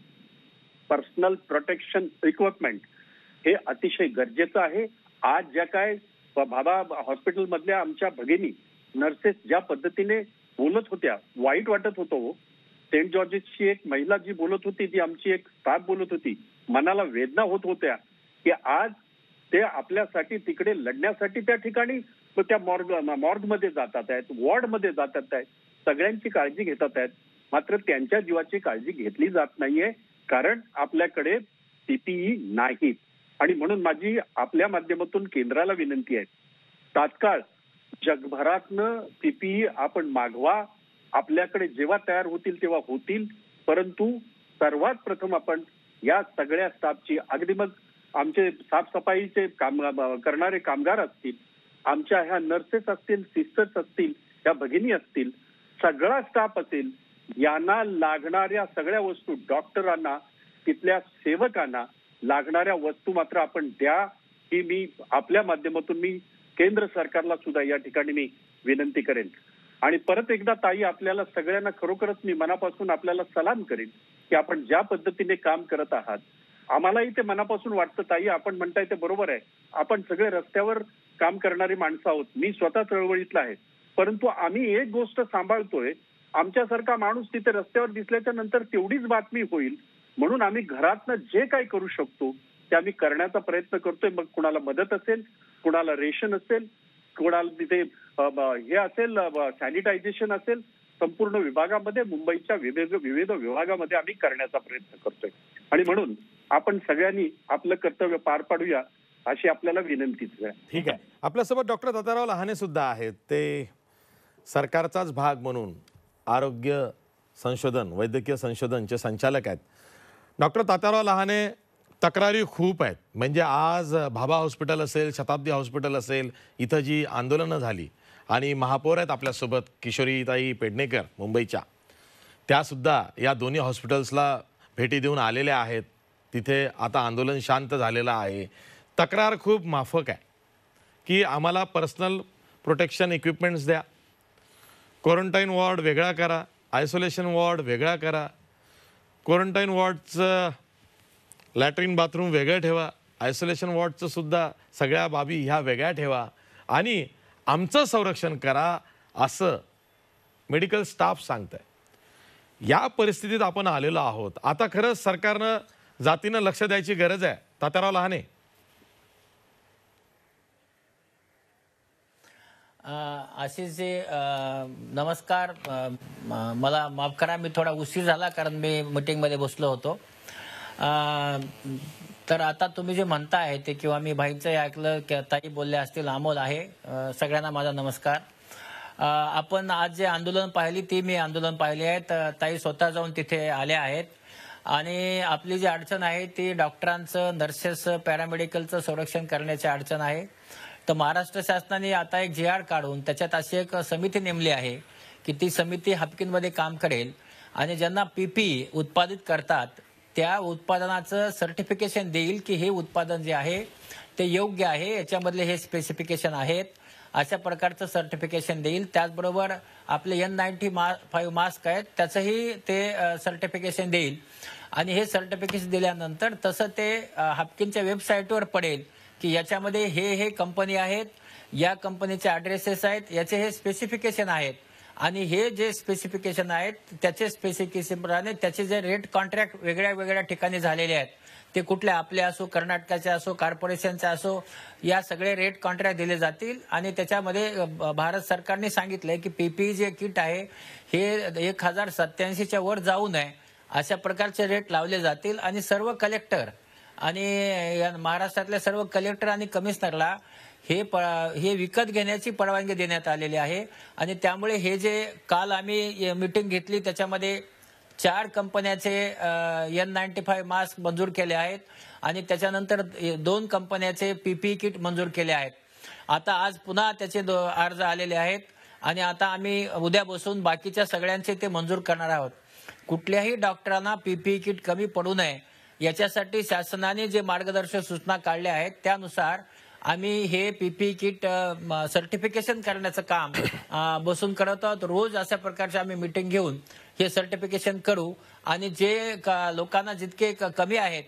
पर्सनल प्रोटेक्शन इक्विपमेंट हे अतिशय गरजेचं आहे. आज ज्या काय बाबा हॉस्पिटलमधल्या आमच्या भगिनी नर्सेस ज्या पद्धतीने बोलत होत्या वाईट वाटत होतो हो. सेंट जॉर्जेसची एक महिला जी बोलत होती ती आमची एक स्टाफ बोलत होती मनाला वेदना होत होत्या. की आज ते आपल्यासाठी तिकडे लढण्यासाठी त्या ठिकाणी त्या मॉर्ग मॉर्गमध्ये जातात आहेत वॉर्डमध्ये जातात आहेत सगळ्यांची काळजी घेतात आहेत. मात्र त्यांच्या जीवाची काळजी घेतली जात नाहीये कारण आपल्याकडे पीपीई नाहीत. आणि म्हणून माझी आपल्या माध्यमातून केंद्राला विनंती आहे तात्काळ जगभरातनं पीपीई आपण मागवा. आपल्याकडे जेव्हा तयार होतील तेव्हा होतील परंतु सर्वात प्रथम आपण या सगळ्या स्टाफची अगदी मग आमचे साफसफाईचे काम करणारे कामगार असतील आमच्या ह्या नर्सेस असतील सिस्टर्स असतील या भगिनी असतील सगळा स्टाफ असेल यांना लागणाऱ्या सगळ्या वस्तू डॉक्टरांना तिथल्या सेवकांना लागणाऱ्या वस्तू मात्र आपण द्या ही मी आपल्या माध्यमातून मी केंद्र सरकारला सुद्धा या ठिकाणी मी विनंती करेन. आणि परत एकदा ताई आपल्याला सगळ्यांना खरोखरच मी मनापासून आपल्याला सलाम करेन की आपण ज्या पद्धतीने काम करत आहात आम्हालाही ते मनापासून वाटतं ताई आपण म्हणताय ते बरोबर आहे. आपण सगळे रस्त्यावर काम करणारी माणसं आहोत. मी स्वतः चळवळीतला आहे. परंतु आम्ही एक गोष्ट सांभाळतोय. आमच्यासारखा माणूस तिथे रस्त्यावर दिसल्याच्या नंतर तेवढीच बातमी होईल. म्हणून आम्ही घरातनं जे काही करू शकतो ते आम्ही करण्याचा प्रयत्न करतोय. मग कुणाला मदत असेल कुणाला रेशन असेल कुणाला तिथे हे असेल सॅनिटायझेशन असेल संपूर्ण विभागामध्ये मुंबईच्या विविध विविध विभागामध्ये आम्ही करण्याचा प्रयत्न करतोय. आणि म्हणून आपण सगळ्यांनी आपलं कर्तव्य पार पाडूया अशी आपल्याला विनंतीच आहे. ठीक आहे. आपल्यासोबत डॉक्टर दत्ताराव लहाने सुद्धा आहेत. ते सरकारचाच भाग म्हणून आरोग्य संशोधन वैद्यकीय संशोधनचे संचालक आहेत. डॉक्टर तात्याराव लहाने तक्रारी खूप आहेत. म्हणजे आज भाभा हॉस्पिटल असेल शताब्दी हॉस्पिटल असेल इथं जी आंदोलनं झाली आणि महापौर आहेत आपल्यासोबत किशोरीताई पेडणेकर मुंबईच्या. त्यासुद्धा या दोन्ही हॉस्पिटल्सला भेटी देऊन आलेल्या आहेत. तिथे आता आंदोलन शांत झालेलं आहे. तक्रार खूप माफक आहे. की आम्हाला पर्सनल प्रोटेक्शन इक्विपमेंट्स द्या. क्वारंटाईन वॉर्ड वेगळा करा. आयसोलेशन वॉर्ड वेगळा करा. क्वारंटाईन वॉर्डचं लॅट्रिन बाथरूम वेगळं ठेवा. आयसोलेशन वॉर्डचं सुद्धा सगळ्या बाबी ह्या वेगळ्या ठेवा. आणि आमचं संरक्षण करा असं मेडिकल स्टाफ सांगत आहे या परिस्थितीत आपण आलेलो आहोत. आता खरंच सरकारनं जातीनं लक्ष द्यायची गरज आहे. तात्याराव लहाने. आशिष जी नमस्कार. मला माफ करा मी थोडा उशीर झाला कारण मी मीटिंगमध्ये बसलो होतो. तर आता तुम्ही जे म्हणता आहे ते किंवा मी भाईंचं ऐकलं की ताई बोलले असतील अमोल आहे. सगळ्यांना माझा नमस्कार. आपण आज जे आंदोलन पाहिली ती मी आंदोलन पाहिली आहेत ताई स्वतः जाऊन तिथे आल्या आहेत. आणि आपली जी अडचण आहे ती डॉक्टरांचं नर्सेस पॅरामेडिकलचं संरक्षण करण्याची अडचण आहे. तर महाराष्ट्र शासनाने आता एक जी आर काढून त्याच्यात अशी एक समिती नेमली आहे की ती समिती हापकिनमध्ये काम करेल आणि ज्यांना पीपी उत्पादित करतात त्या उत्पादनाचं सर्टिफिकेशन देईल की हे उत्पादन जे आहे ते योग्य आहे याच्यामधले हे स्पेसिफिकेशन आहेत. अशा प्रकारचं सर्टिफिकेशन देईल. त्याचबरोबर आपले एन नाईन्टी मा फाईव्ह मास्क आहेत त्याचंही ते सर्टिफिकेशन देईल. आणि हे सर्टिफिकेट दिल्यानंतर तसं ते हापकिनच्या वेबसाईटवर पडेल की याच्यामध्ये हे हे कंपनी आहेत या कंपनीचे ॲड्रेसेस आहेत याचे हे स्पेसिफिकेशन आहेत. आणि हे जे स्पेसिफिकेशन आहेत त्याचे स्पेसिफिकेशन त्याचे जे रेट कॉन्ट्रॅक्ट वेगळ्या वेगळ्या ठिकाणी झालेले आहेत. ते कुठल्या आपले असो कर्नाटकाचे असो कॉर्पोरेशनचे असो या सगळे रेट कॉन्ट्रॅक्ट दिले जातील. आणि त्याच्यामध्ये भारत सरकारने सांगितलंय की पीपीई जे किट आहे हे एक हजार सत्याऐंशीच्या वर जाऊ नये. अशा प्रकारचे रेट लावले जातील आणि सर्व कलेक्टर आणि या महाराष्ट्रातल्या सर्व कलेक्टर आणि कमिशनरला हे प हे विकत घेण्याची परवानगी देण्यात आलेली आहे. आणि त्यामुळे हे जे काल आम्ही मिटिंग घेतली त्याच्यामध्ये चार कंपन्याचे एन नाईन्टी फाईव्ह मास्क मंजूर केले आहेत आणि त्याच्यानंतर दोन कंपन्याचे पीपी किट मंजूर केले आहेत. आता आज पुन्हा त्याचे दो- अर्ज आलेले आहेत आणि आता आम्ही उद्या बसून बाकीच्या सगळ्यांचे ते मंजूर करणार आहोत. कुठल्याही डॉक्टरांना पीपीई किट कमी पडू नये. याच्यासाठी शासनाने जे मार्गदर्शक सूचना काढल्या आहेत त्यानुसार आम्ही हे पीपीई किट सर्टिफिकेशन करण्याचं काम बसून करत आहोत. रोज अशा प्रकारचे आम्ही मिटिंग घेऊन हे सर्टिफिकेशन करू. आणि जे लोकांना जितके क- कमी आहेत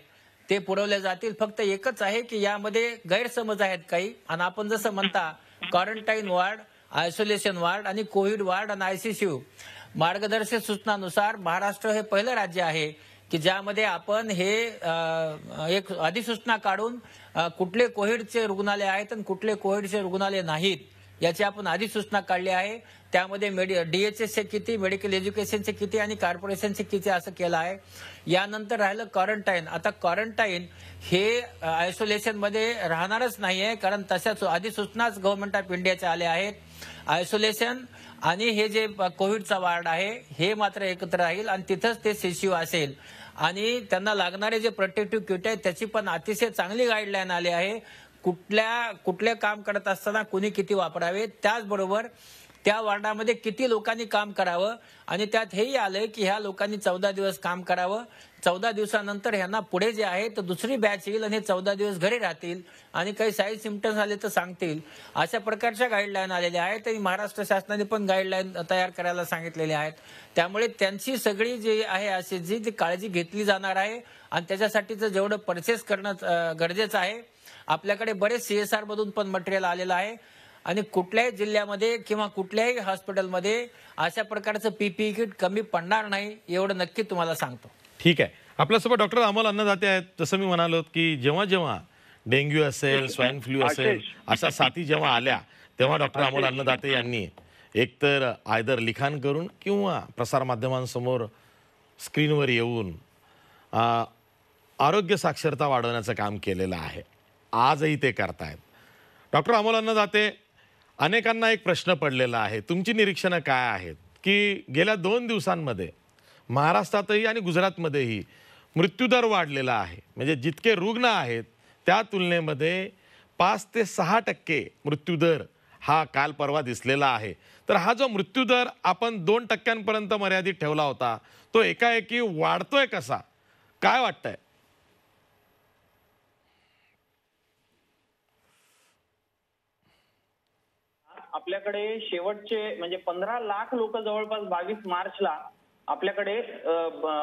ते पुरवले जातील. फक्त एकच आहे की यामध्ये गैरसमज आहेत काही. आणि आपण जसं म्हणता क्वारंटाईन वार्ड आयसोलेशन वार्ड आणि कोविड वार्ड आणि आयसीसीयू मार्गदर्शक सूचनानुसार महाराष्ट्र हे पहिलं राज्य आहे की ज्यामध्ये आपण हे एक अधिसूचना काढून कुठले कोविडचे रुग्णालय आहेत आणि कुठले कोविडचे रुग्णालय नाहीत याची आपण अधिसूचना काढली आहे. त्यामध्ये मेडि डीएचएसचे किती मेडिकल एज्युकेशनचे किती आणि कॉर्पोरेशनचे किती असं केलं आहे. यानंतर राहिलं क्वारंटाईन. आता क्वारंटाईन हे आयसोलेशनमध्ये राहणारच नाही आहे कारण तशाच अधिसूचनाच गव्हर्नमेंट ऑफ इंडियाच्या आल्या आहेत. आयसोलेशन आणि हे जे कोविडचा वार्ड आहे हे मात्र एकत्र राहील आणि तिथंच ते सीसीयू असेल. आणि त्यांना लागणारे जे प्रोटेक्टिव्ह किट आहे त्याची पण अतिशय चांगली गाईडलाईन आली आहे. कुठल्या कुठले काम करत असताना कुणी किती वापरावे त्याचबरोबर त्या वार्डामध्ये किती लोकांनी काम करावं आणि त्यात हेही आलंय की ह्या लोकांनी चौदा दिवस काम करावं. चौदा दिवसानंतर ह्यांना पुढे जे आहे तर दुसरी बॅच येईल आणि चौदा दिवस घरी राहतील आणि काही साईड सिमटम्स आले तर सांगतील. अशा प्रकारच्या गाईडलाईन आलेल्या आहेत आणि महाराष्ट्र शासनाने पण गाईडलाईन तयार करायला सांगितलेल्या आहेत. त्यामुळे त्यांची सगळी जी आहे अशी जी ती काळजी घेतली जाणार आहे आणि त्याच्यासाठीचं जेवढं परचेस करणं गरजेचं आहे आपल्याकडे बरेच सीएसआर मधून पण मटेरियल आलेलं आहे. आणि कुठल्याही जिल्ह्यामध्ये किंवा कुठल्याही हॉस्पिटलमध्ये अशा प्रकारचं पीपीई किट कमी पडणार नाही एवढं नक्की तुम्हाला सांगतो. ठीक आहे. आपल्यासोबत डॉक्टर अमोल अन्नदाते आहेत. जसं मी म्हणालो की जेव्हा जेव्हा डेंग्यू असेल स्वाईन फ्लू असेल. अशा साथी जेव्हा आल्या तेव्हा डॉक्टर अमोल अन्नदाते यांनी एकतर आयदर लिखाण करून किंवा प्रसारमाध्यमांसमोर स्क्रीनवर येऊन आरोग्य साक्षरता वाढवण्याचं काम केलेलं आहे. आजही ते करतायत. डॉक्टर अमोल अन्नदाते अनेकांना एक प्रश्न पडलेला आहे. तुमची निरीक्षणं काय आहेत? की गेल्या दोन दिवसांमध्ये महाराष्ट्रातही आणि गुजरातमध्येही मृत्यूदर वाढलेला आहे. म्हणजे जितके रुग्ण आहेत त्या तुलनेमध्ये पाच ते सहा टक्के मृत्यूदर हा काल परवा दिसलेला आहे. तर हा जो मृत्यूदर आपण दोन टक्क्यांपर्यंत मर्यादित ठेवला होता तो एकाएकी वाढतोय कसा? काय वाटतंय? आपल्याकडे शेवटचे म्हणजे पंधरा लाख लोक जवळपास बावीस मार्चला आपल्याकडे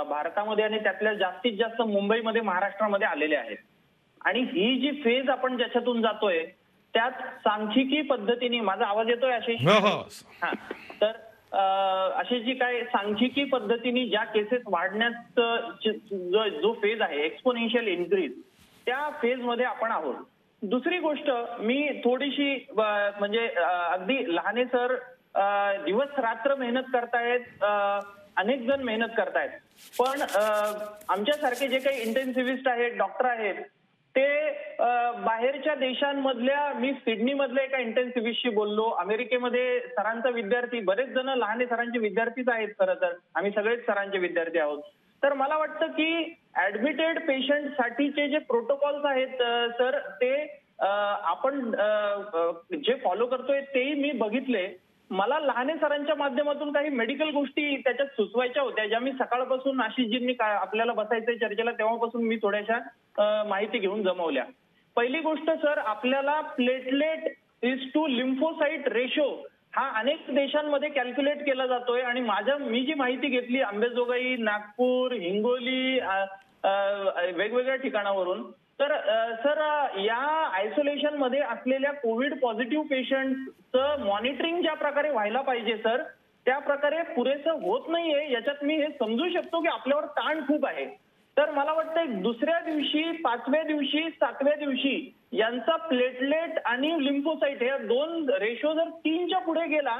भारतामध्ये आणि त्यातल्या जास्तीत जास्त मुंबईमध्ये महाराष्ट्रामध्ये आलेले आहेत. आणि ही जी फेज आपण ज्याच्यातून जातोय त्यात सांख्यिकी पद्धतीने माझा आवाज येतोय आशिष? हो हो. हा. तर अशी जी काय सांख्यिकी पद्धतीने ज्या केसेस वाढण्यात जो जो फेज आहे एक्सपोनेन्शियल इन्क्रीज त्या फेजमध्ये आपण आहोत. दुसरी गोष्ट मी थोडीशी म्हणजे अगदी लहाने सर दिवस रात्र मेहनत करतायत अनेक जण मेहनत करतायत. पण आमच्यासारखे जे काही इंटेन्सिव्हिस्ट आहेत डॉक्टर आहेत ते बाहेरच्या देशांमधल्या मी सिडनी मधल्या एका इंटेन्सिव्हिस्टशी बोललो. अमेरिकेमध्ये सरांचा विद्यार्थी बरेच जण लहाने सरांचे विद्यार्थीच आहेत खरं तर. आम्ही सगळेच सरांचे विद्यार्थी आहोत. तर मला वाटतं की ऍडमिटेड पेशंट साठीचे जे प्रोटोकॉल्स आहेत सर ते आपण जे फॉलो करतोय तेही मी बघितले. मला लहाने सरांच्या माध्यमातून काही मेडिकल गोष्टी त्याच्यात सुचवायच्या होत्या. ज्या मी सकाळपासून आशिषजींनी आपल्याला बसायचं चर्चेला तेव्हापासून मी थोड्याशा माहिती घेऊन जमवल्या. पहिली गोष्ट सर आपल्याला platelet is to lymphocyte ratio हा अनेक देशांमध्ये कॅल्क्युलेट केला जातोय. आणि माझ्या मी जी माहिती घेतली आंबेजोगाई नागपूर हिंगोली वेगवेगळ्या ठिकाणावरून तर सर या आयसोलेशनमध्ये असलेल्या कोविड पॉझिटिव्ह पेशंटचं मॉनिटरिंग ज्या प्रकारे व्हायला पाहिजे सर त्या प्रकारे पुरेसं होत नाहीये. याच्यात मी हे समजू शकतो की आपल्यावर ताण खूप आहे. तर मला वाटतं दुसऱ्या दिवशी पाचव्या दिवशी सातव्या दिवशी यांचा प्लेटलेट आणि लिम्फोसाईट हे दोन रेशो जर तीनच्या पुढे गेला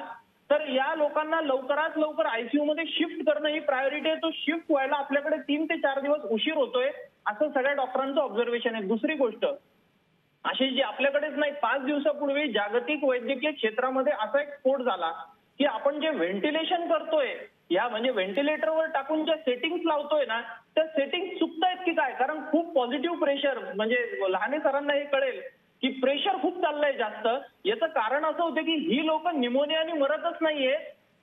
तर या लोकांना लवकरात लवकर आयसीयू मध्ये शिफ्ट करणं ही प्रायोरिटी आहे. तो शिफ्ट व्हायला आपल्याकडे तीन ते चार दिवस उशीर होतोय. असं सगळ्या डॉक्टरांचं ऑब्झर्वेशन आहे. दुसरी गोष्ट अशी जी आपल्याकडेच नाही पाच दिवसापूर्वी जागतिक वैद्यकीय क्षेत्रामध्ये असा एक स्फोट झाला की आपण जे व्हेंटिलेशन करतोय या म्हणजे व्हेंटिलेटरवर टाकून ज्या सेटिंग्स लावतोय ना त्या सेटिंग चुकतायत की काय? कारण खूप पॉझिटिव्ह प्रेशर म्हणजे लहाने सरांना हे कळेल की प्रेशर खूप चाललंय जास्त. याचं कारण असं होतं की ही लोक निमोनियाने मरतच नाहीये.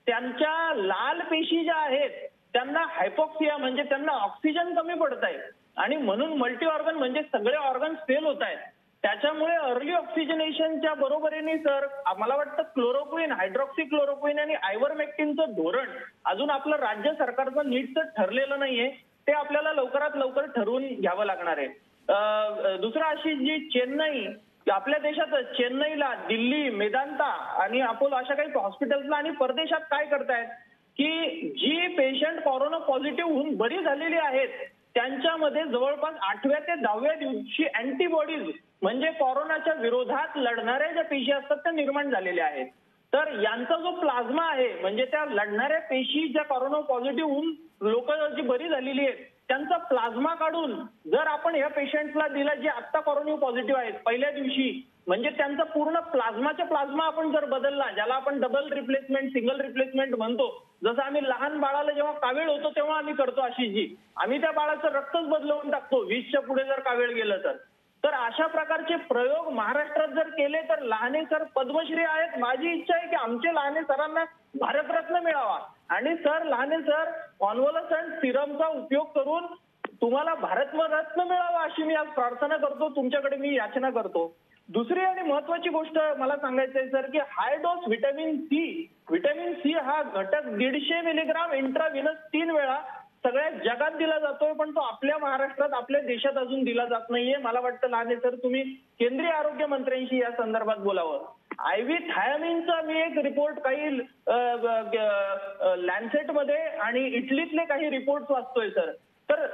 त्यांच्या लाल पेशी ज्या आहेत त्यांना हायपॉक्सिया म्हणजे त्यांना ऑक्सिजन कमी पडत आहे आणि म्हणून मल्टी ऑर्गन म्हणजे सगळे ऑर्गन फेल होत आहेत. त्याच्यामुळे अर्ली ऑक्सिजनेशनच्या बरोबरीने सर मला वाटतं क्लोरोक्विन हायड्रॉक्सी क्लोरोक्विन आणि आयव्हरमेक्टिनचं धोरण अजून आपलं राज्य सरकारचं नीटचं ठरलेलं नाहीये. ते आपल्याला लवकरात लवकर ठरवून घ्यावं लागणार आहे. दुसरं अशी जी चेन्नई आपल्या देशात चेन्नईला दिल्ली मेदांता आणि अपोलो अशा काही हॉस्पिटल्सला आणि परदेशात काय करतायत? की जी पेशंट कोरोना पॉझिटिव्ह होऊन बरी झालेली आहेत त्यांच्यामध्ये जवळपास आठव्या ते दहाव्या दिवशी अँटीबॉडीज म्हणजे कोरोनाच्या विरोधात लढणाऱ्या ज्या पेशी असतात त्या निर्माण झालेल्या आहेत. तर यांचा जो प्लाझ्मा आहे म्हणजे त्या लढणाऱ्या पेशी ज्या कोरोना पॉझिटिव्ह होऊन लोक जी बरी झालेली आहेत त्यांचा प्लाझ्मा काढून जर आपण ह्या पेशंटला दिला जे आत्ता कोरोना पॉझिटिव्ह आहेत पहिल्या दिवशी म्हणजे त्यांचा पूर्ण प्लाझ्माचा प्लाझ्मा आपण जर बदलला ज्याला आपण डबल रिप्लेसमेंट सिंगल रिप्लेसमेंट म्हणतो जसं आम्ही लहान बाळाला जेव्हा कावीळ होतो तेव्हा आम्ही करतो अशी जी. आम्ही त्या बाळाचं रक्तच बदलवून टाकतो वीसच्या पुढे जर कावीळ गेलं तर. तर अशा प्रकारचे प्रयोग महाराष्ट्रात जर केले तर लहाने सर पद्मश्री आहेत. माझी इच्छा आहे की आमचे लहाने सरांना भारतरत्न मिळावा. आणि सर लहाने सर कॉन्व्हलसंट सिरमचा उपयोग करून तुम्हाला भारतरत्न मिळावा अशी मी आज प्रार्थना करतो. तुमच्याकडे मी याचना करतो. दुसरी आणि महत्वाची गोष्ट मला सांगायचं आहे सर की high dose vitamin C vitamin C हा घटक दीडशे मिलीग्राम इंट्राव्हिनस तीन वेळा सगळ्या जगात दिला जातोय पण तो आपल्या महाराष्ट्रात आपल्या देशात अजून दिला जात नाहीये. मला वाटतं लहाने सर तुम्ही केंद्रीय आरोग्य मंत्र्यांशी या संदर्भात बोलावं. आय व्ही थायमिनचा मी एक रिपोर्ट काही मध्ये आणि इटलीतले काही रिपोर्ट वाचतोय सर. तर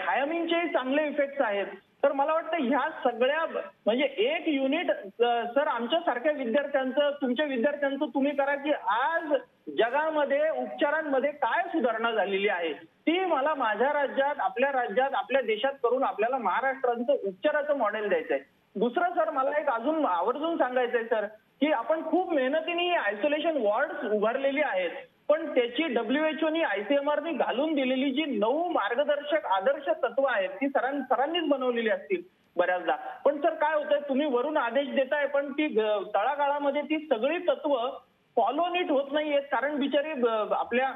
थायमिनचे चांगले इफेक्ट्स आहेत. तर मला वाटतं ह्या सगळ्या म्हणजे एक युनिट सर आमच्या सारख्या विद्यार्थ्यांचं तुमच्या विद्यार्थ्यांचं तुम्ही करा की आज जगामध्ये उपचारांमध्ये काय सुधारणा झालेली आहे ती मला माझ्या राज्यात आपल्या राज्यात आपल्या देशात करून आपल्याला महाराष्ट्राचं उपचाराचं मॉडेल द्यायचंय. दुसरं सर मला एक अजून आवर्जून सांगायचंय सर की आपण खूप मेहनतीने आयसोलेशन वॉर्ड उभारलेली आहेत. पण त्याची डब्ल्यूएचओ आणि आयसीएमआरने घालून दिलेली जी नऊ मार्गदर्शक आदर्श तत्व आहेत ती सरां सरांनीच बनवलेली असतील बऱ्याचदा. पण सर काय होतंय तुम्ही वरून आदेश देताय पण ती तळागाळामध्ये ती सगळी तत्व फॉलो नीट होत नाहीयेत. कारण बिचारी आपल्या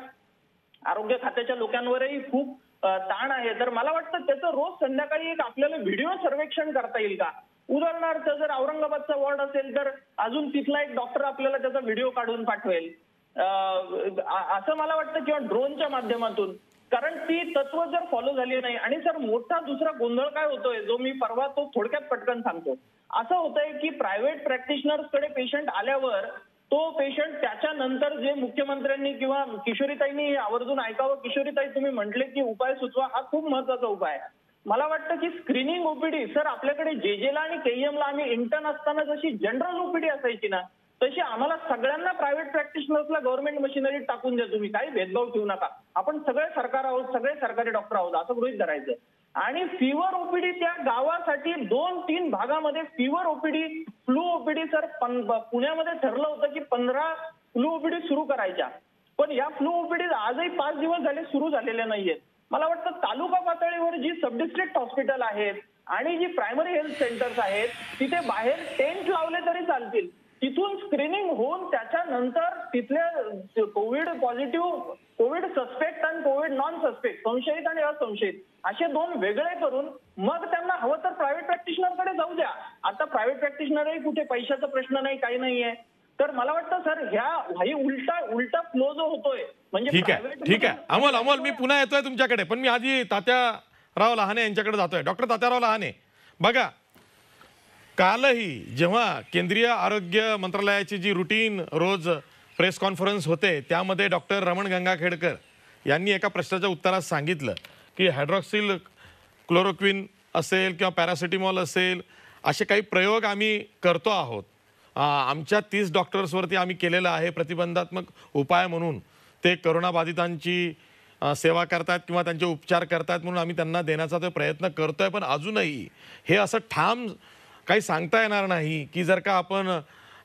आरोग्य खात्याच्या लोकांवरही खूप ताण आहे. तर मला वाटतं त्याचं रोज संध्याकाळी एक आपल्याला व्हिडिओ सर्वेक्षण करता येईल का? उदाहरणार्थ जर औरंगाबादचा वॉर्ड असेल तर अजून तिथला एक डॉक्टर आपल्याला त्याचा व्हिडिओ काढून पाठवेल. असं मला वाटतं किंवा ड्रोनच्या माध्यमातून. कारण ती तत्व जर फॉलो झाली नाही आणि सर मोठा दुसरा गोंधळ काय होतोय जो मी परवा तो थोडक्यात पटकन सांगतो. असं होतंय की प्रायव्हेट प्रॅक्टिशनर्सकडे पेशंट आल्यावर तो पेशंट त्याच्यानंतर जे मुख्यमंत्र्यांनी किंवा किशोरीताईंनी आवर्जून ऐकावं किशोरीताई तुम्ही म्हटले की उपाय सुचवा हा खूप महत्त्वाचा उपाय आहे. मला वाटतं की स्क्रीनिंग ओपीडी सर आपल्याकडे जेजेला आणि केईएमला आम्ही इंटर्न असताना जशी जनरल ओपीडी असायची ना तशी आम्हाला सगळ्यांना प्रायव्हेट प्रॅक्टिशनर्सला गव्हर्नमेंट मशिनरीत टाकून द्या तुम्ही. काही भेदभाव ठेवू नका. आपण सगळे सरकार आहोत सगळे सरकारी डॉक्टर आहोत असं गृहित धरायचं. आणि फिवर ओपीडी त्या गावासाठी दोन तीन भागामध्ये fever OPD flu OPD sir पुण्यामध्ये ठरलं होतं की पंधरा फ्लू ओपीडी सुरू करायच्या. पण या फ्लू ओपीडी आजही पाच दिवस झाले सुरू झालेल्या नाहीयेत. मला वाटतं तालुका पातळीवर जी सब डिस्ट्रिक्ट हॉस्पिटल आहेत आणि जी प्रायमरी हेल्थ सेंटर्स आहेत तिथे बाहेर टेंट लावले तरी चालतील. तिथून स्क्रीनिंग होऊन त्याच्यानंतर तिथले कोविड पॉझिटिव्ह कोविड सस्पेक्ट आणि कोविड नॉन सस्पेक्ट संशयित आणि असंशयित असे दोन वेगळे करून मग त्यांना हवं तर प्रायव्हेट प्रॅक्टिशनरकडे जाऊ द्या. आता प्रायव्हेट प्रॅक्टिशनरही कुठे? पैशाचा प्रश्न नाही काही नाहीये. तर मला वाटतं सर ह्या उलटा उलटा फ्लो जो होतोय म्हणजे ठीक आहे ठीक आहे. अमोल अमोल मी पुन्हा येतोय तुमच्याकडे पण मी आधी तात्याराव लहाने यांच्याकडे जातोय. डॉक्टर तात्याराव लहाने. बघा कालही जेव्हा केंद्रीय आरोग्य मंत्रालयाची जी रुटीन रोज प्रेस कॉन्फरन्स होते त्यामध्ये डॉक्टर रमण गंगाखेडकर यांनी एका प्रश्नाच्या उत्तरात सांगितलं की हायड्रॉक्सिल क्लोरोक्विन असेल किंवा पॅरासिटिमॉल असेल असे काही प्रयोग आम्ही करतो आहोत. आमच्या तीस डॉक्टर्सवरती आम्ही केलेलं आहे प्रतिबंधात्मक उपाय म्हणून. ते करोनाबाधितांची सेवा करतात किंवा त्यांचे उपचार करतात म्हणून आम्ही त्यांना देण्याचा तो प्रयत्न करतोय पण अजूनही हे असं ठाम काही सांगता येणार नाही की जर का आपण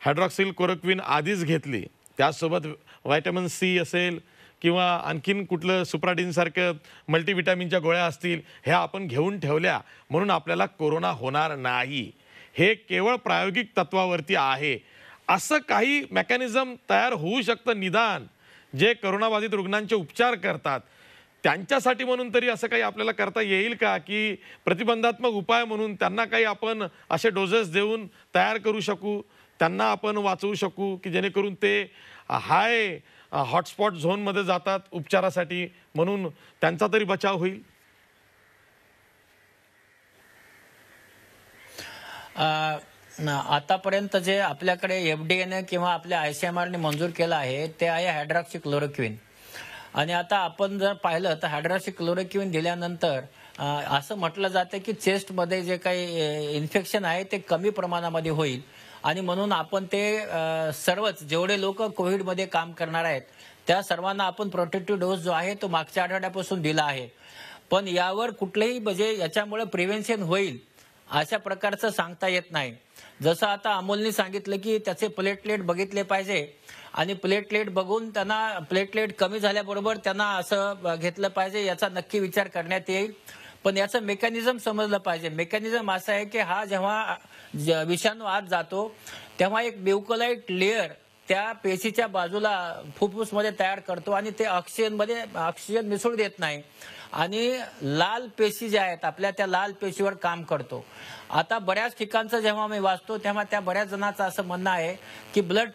हायड्रॉक्सिल कोरोक्विन आधीच घेतली त्याचसोबत व्हायटमिन सी असेल किंवा आणखीन कुठलं सुप्राडीनसारखं मल्टीविटॅमिनच्या गोळ्या असतील ह्या आपण घेऊन ठेवल्या म्हणून आपल्याला कोरोना होणार नाही. हे केवळ प्रायोगिक तत्वावरती आहे. असं काही मेकॅनिझम तयार होऊ शकतं निदान जे करोनाबाधित रुग्णांचे उपचार करतात. त्यांच्यासाठी म्हणून तरी असं काही आपल्याला करता येईल का? की प्रतिबंधात्मक उपाय म्हणून त्यांना काही आपण असे डोजेस देऊन तयार करू शकू? त्यांना आपण वाचवू शकू? की जेणेकरून ते हाय हॉटस्पॉट झोनमध्ये जातात उपचारासाठी म्हणून त्यांचा तरी बचाव होईल? आतापर्यंत जे आपल्याकडे एफ डी एने किंवा आपल्या आय सी एम आरने मंजूर केलं आहे ते आहे हायड्रॉक्सी क्लोरोक्विन आणि आता आपण जर पाहिलं तर हायड्रॉक्सी क्लोरोक्विन दिल्यानंतर असं म्हटलं जातं की चेस्टमध्ये जे काही इन्फेक्शन आहे ते कमी प्रमाणामध्ये होईल. आणि म्हणून आपण ते सर्वच जेवढे लोक कोविडमध्ये काम करणार आहेत त्या सर्वांना आपण प्रोटेक्टिव्ह डोस जो आहे तो मागच्या आठवड्यापासून दिला आहे. पण यावर कुठलेही म्हणजे याच्यामुळे प्रिव्हेन्शन होईल अशा प्रकारचं सांगता येत नाही. जसं आता अमोलने सांगितलं की त्याचे प्लेटलेट बघितले पाहिजे. आणि प्लेटलेट बघून त्यांना प्लेटलेट कमी झाल्याबरोबर त्यांना असं घेतलं पाहिजे याचा नक्की विचार करण्यात येईल. पण याचं मेकॅनिझम समजलं पाहिजे. मेकॅनिझम असं आहे की हा जेव्हा ज- विषाणू आत जातो तेव्हा एक म्युकोलाइट लेअर त्या पेशीच्या बाजूला फुफ्फुसमध्ये तयार करतो आणि ते ऑक्सिजनमध्ये ऑक्सिजन मिसळू देत नाही. आणि लाल पेशी ज्या आहेत आपल्या त्या लाल पेशीवर काम करतो. आता बऱ्याच ठिकाणचं जेव्हा मी वाचतो तेव्हा त्या बऱ्याच जणांचं असं म्हणणं आहे की ब्लड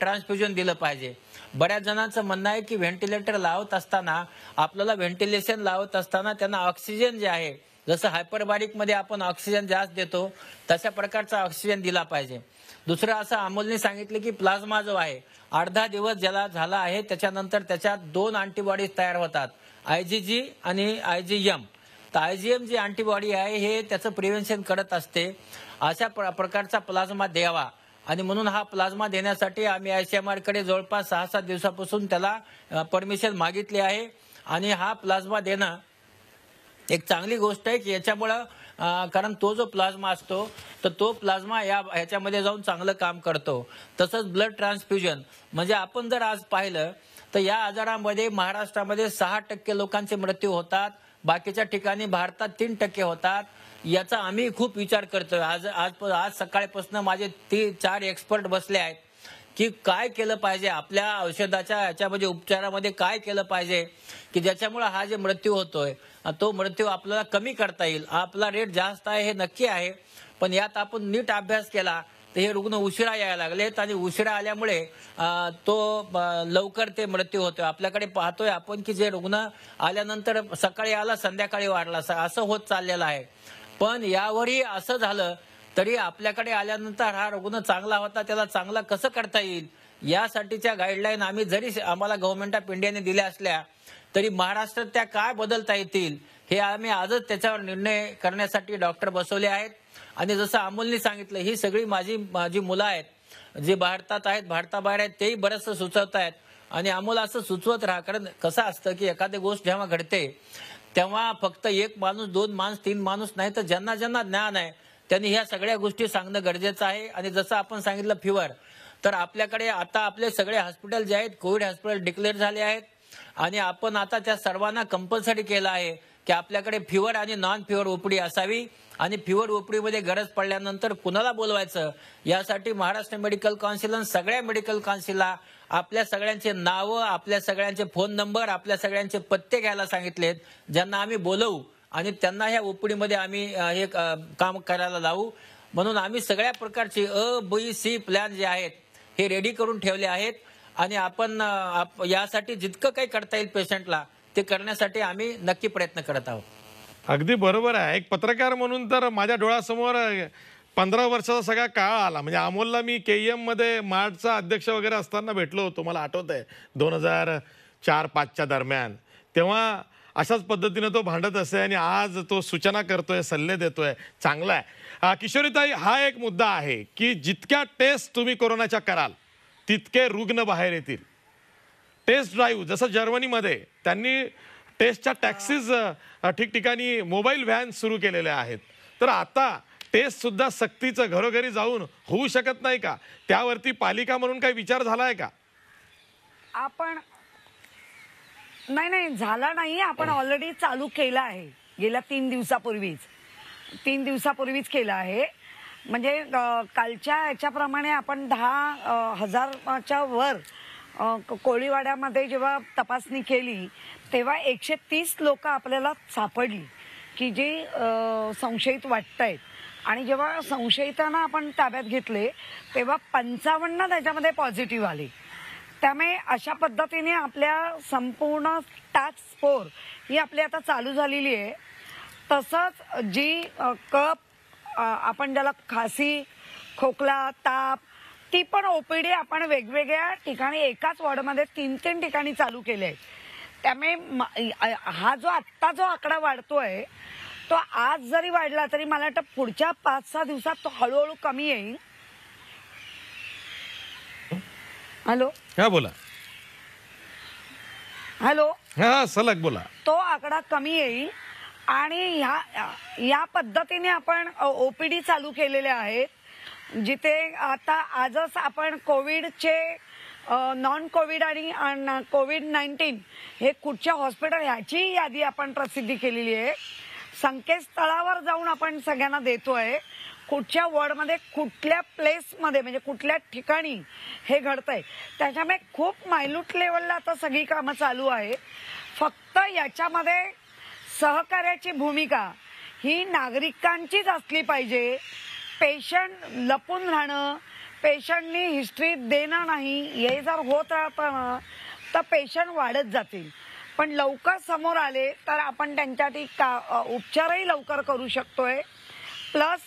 ट्रान्सफ्युजन दिलं पाहिजे. बऱ्याच जणांचं म्हणणं आहे की व्हेंटिलेटर लावत असताना आपल्याला व्हेंटिलेशन लावत असताना त्यांना ऑक्सिजन जे आहे जसं हायपरबारिकमध्ये आपण ऑक्सिजन जास्त देतो तशा प्रकारचा ऑक्सिजन दिला पाहिजे. दुसरं असं अमोलने सांगितलं की प्लाझ्मा जो आहे अर्धा दिवस ज्याला झाला आहे त्याच्यानंतर त्याच्यात दोन अँटीबॉडीज तयार होतात आय जी जी आणि आय जी एम तर I G M G antibody आहे हे त्याचं प्रिव्हेन्शन करत असते. अशा प्र- प्रकारचा प्लाझ्मा द्यावा. आणि म्हणून हा प्लाझ्मा देण्यासाठी आम्ही आय सी एम आरकडे जवळपास सहा सात दिवसापासून त्याला परमिशन मागितली आहे. आणि हा प्लाझ्मा देणं एक चांगली गोष्ट आहे की याच्यामुळं कारण तो जो प्लाझ्मा असतो तर तो प्लाझ्मा या ह्याच्यामध्ये जाऊन चांगलं काम करतो. तसंच ब्लड ट्रान्सफ्युजन म्हणजे आपण जर आज पाहिलं तर या आजारामध्ये महाराष्ट्रामध्ये सहा टक्के लोकांचे मृत्यू होतात. बाकीच्या ठिकाणी भारतात तीन टक्के होतात. याचा आम्ही खूप विचार करतोय. आज आज आज सकाळपासून माझे ती चार एक्सपर्ट बसले आहेत. की काय केलं पाहिजे? आपल्या औषधाच्या याच्यामध्ये म्हणजे उपचारामध्ये काय केलं पाहिजे? की ज्याच्यामुळे हा जे मृत्यू होतोय तो मृत्यू आपल्याला कमी करता येईल. आपला रेट जास्त आहे हे नक्की आहे. पण यात आपण नीट अभ्यास केला तर हे रुग्ण उशिरा यायला लागलेत आणि उशिरा आल्यामुळे तो लवकर ते मृत्यू होतोय. आपल्याकडे पाहतोय आपण की जे रुग्ण आल्यानंतर सकाळी आला संध्याकाळी वाढला असं होत चाललेलं आहे. पण यावरही असं झालं तरी आपल्याकडे आल्यानंतर हा रुग्ण चांगला होता त्याला चांगला कसं करता येईल? यासाठीच्या गाईडलाईन आम्ही जरी आम्हाला गव्हर्नमेंट ऑफ इंडियाने दिल्या असल्या तरी महाराष्ट्रात त्या काय बदलता येतील हे आम्ही आजच त्याच्यावर निर्णय करण्यासाठी डॉक्टर बसवले आहेत. आणि जसं अमोलनी सांगितलं ही सगळी माझी माझी मुलं आहेत जे भारतात आहेत भारताबाहेर आहेत तेही बरंचसं सुचवत आहेत. आणि अमोल असं सुचवत राहा कारण कसं असतं की एखादी गोष्ट जेव्हा घडते तेव्हा फक्त एक माणूस दोन माणूस तीन माणूस नाही तर ज्यांना ज्यांना ज्ञान आहे त्यांनी ह्या सगळ्या गोष्टी सांगणं गरजेचं आहे. आणि जसं आपण सांगितलं फिवर तर आपल्याकडे आता आपले सगळे हॉस्पिटल जे आहेत कोविड हॉस्पिटल डिक्लेअर झाले आहेत. आणि आपण आता त्या सर्वांना कंपल्सरी केलं आहे की आपल्याकडे फिवर आणि नॉन फिवर ओपडी असावी. आणि फिवर ओपडीमध्ये गरज पडल्यानंतर कुणाला बोलवायचं? यासाठी महाराष्ट्र मेडिकल काउन्सिल आणि सगळ्या मेडिकल काउन्सिलला आपल्या सगळ्यांचे नावं आपल्या सगळ्यांचे फोन नंबर आपल्या सगळ्यांचे पत्ते घ्यायला सांगितलेत. ज्यांना आम्ही बोलवू. आणि त्यांना ह्या ओपडीमध्ये आम्ही हे काम करायला लावू. म्हणून आम्ही सगळ्या प्रकारचे अ बी सी प्लॅन जे आहेत हे रेडी करून ठेवले आहेत. आणि आपण आप- यासाठी जितकं काही करता येईल पेशंटला ते करण्यासाठी आम्ही नक्की प्रयत्न करत आहोत. अगदी बरोबर आहे. एक पत्रकार म्हणून तर माझ्या डोळ्यासमोर पंधरा वर्षाचा सगळा काळ आला. म्हणजे अमोलला मी के एममध्ये मार्टचा अध्यक्ष वगैरे असताना भेटलो होतो. मला आठवत आहे दोन हजार चार पाचच्या दरम्यान. तेव्हा अशाच पद्धतीने तो भांडत असे आणि आज तो सूचना करतोय सल्ले देतोय. चांगला आहे किशोरीताई हा एक मुद्दा आहे की जितक्या टेस्ट तुम्ही कोरोनाच्या कराल तितके रुग्ण बाहेर येतील. टेस्ट ड्राईव्ह जसं जर्मनीमध्ये त्यांनी टेस्टच्या टॅक्सीज ठिकठिकाणी मोबाईल व्हॅन सुरू केलेल्या आहेत. तर आता टेस्ट सुद्धा सक्तीचं घरोघरी जाऊन होऊ शकत नाही का? त्यावरती पालिका म्हणून काही विचार झालाय का? आपण नाही नाही झाला नाही आपण ऑलरेडी चालू केलं आहे. गेल्या तीन दिवसापूर्वीच. तीन दिवसापूर्वीच केलं आहे. म्हणजे कालच्या याच्याप्रमाणे आपण दहा हजारच्या वर कोळीवाड्यामध्ये जेव्हा तपासणी केली तेव्हा एकशे तीस लोक आपल्याला सापडली. की जी संशयित वाटत आहेत आणि जेव्हा संशयितांना आपण ताब्यात घेतले तेव्हा पंचावन्न त्याच्यामध्ये पॉझिटिव्ह आले. त्यामुळे अशा पद्धतीने आपल्या संपूर्ण टास्क फोर ही आपली आता चालू झालेली आहे. तसंच जी कप आपण ज्याला खासी खोकला ताप ती पण ओपीडी आपण वेगवेगळ्या ठिकाणी एकाच वॉर्डमध्ये तीन तीन ठिकाणी चालू केले आहे. त्यामुळे म- हा जो आत्ता जो आकडा वाढतोय तो आज जरी वाढला तरी मला वाटतं पुढच्या पाच सहा दिवसात तो हळूहळू कमी येईल. हॅलो. हा बोला. हॅलो. हा सलग बोला. तो आकडा कमी येईल आणि ह्या या पद्धतीने आपण ओपीडी चालू केलेले आहेत जिथे आता आजच आपण कोविडचे नॉन कोविड आणि कोविड नाईन्टीन हे कुठच्या हॉस्पिटल ह्याची यादी आपण प्रसिद्धी केलेली आहे. संकेतस्थळावर जाऊन आपण सगळ्यांना देतोय. कुठच्या वॉर्डमध्ये कुठल्या प्लेसमध्ये म्हणजे कुठल्या ठिकाणी हे घडतंय. त्याच्यामुळे खूप मायल्यूट लेवलला आता सगळी कामं चालू आहे फक्त याच्यामध्ये सहकार्याची भूमिका ही नागरिकांचीच असली पाहिजे. पेशंट लपून राहणं पेशंटनी हिस्ट्री देणं नाही हे जर होत राहतं तर पेशंट वाढत जातील. पण लवकर समोर आले तर आपण त्यांच्यासाठी का उपचारही लवकर करू शकतोय. प्लस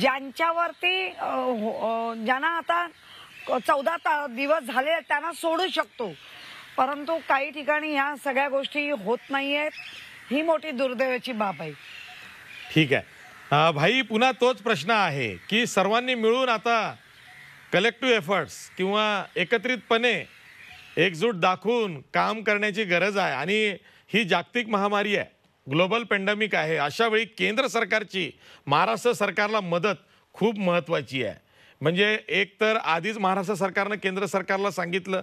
ज्यांच्यावरती हो- ज्यांना आता चौदा ता दिवस झाले त्यांना सोडू शकतो. परंतु काही ठिकाणी ह्या सगळ्या गोष्टी होत नाहीयेत. ही मोठी दुर्दैवाची बाब आहे. ठीक आहे. भाई पुन्हा तोच प्रश्न आहे की सर्वांनी मिळून आता कलेक्टिव्ह एफर्ट्स किंवा एकत्रितपणे एकजूट दाखवून काम करण्याची गरज आहे. आणि ही जागतिक महामारी आहे. ग्लोबल पेंडेमिक आहे. अशा वेळी केंद्र सरकारची महाराष्ट्र सरकारला मदत खूप महत्त्वाची आहे. म्हणजे एक तर आधीच महाराष्ट्र सरकारनं केंद्र सरकारला सांगितलं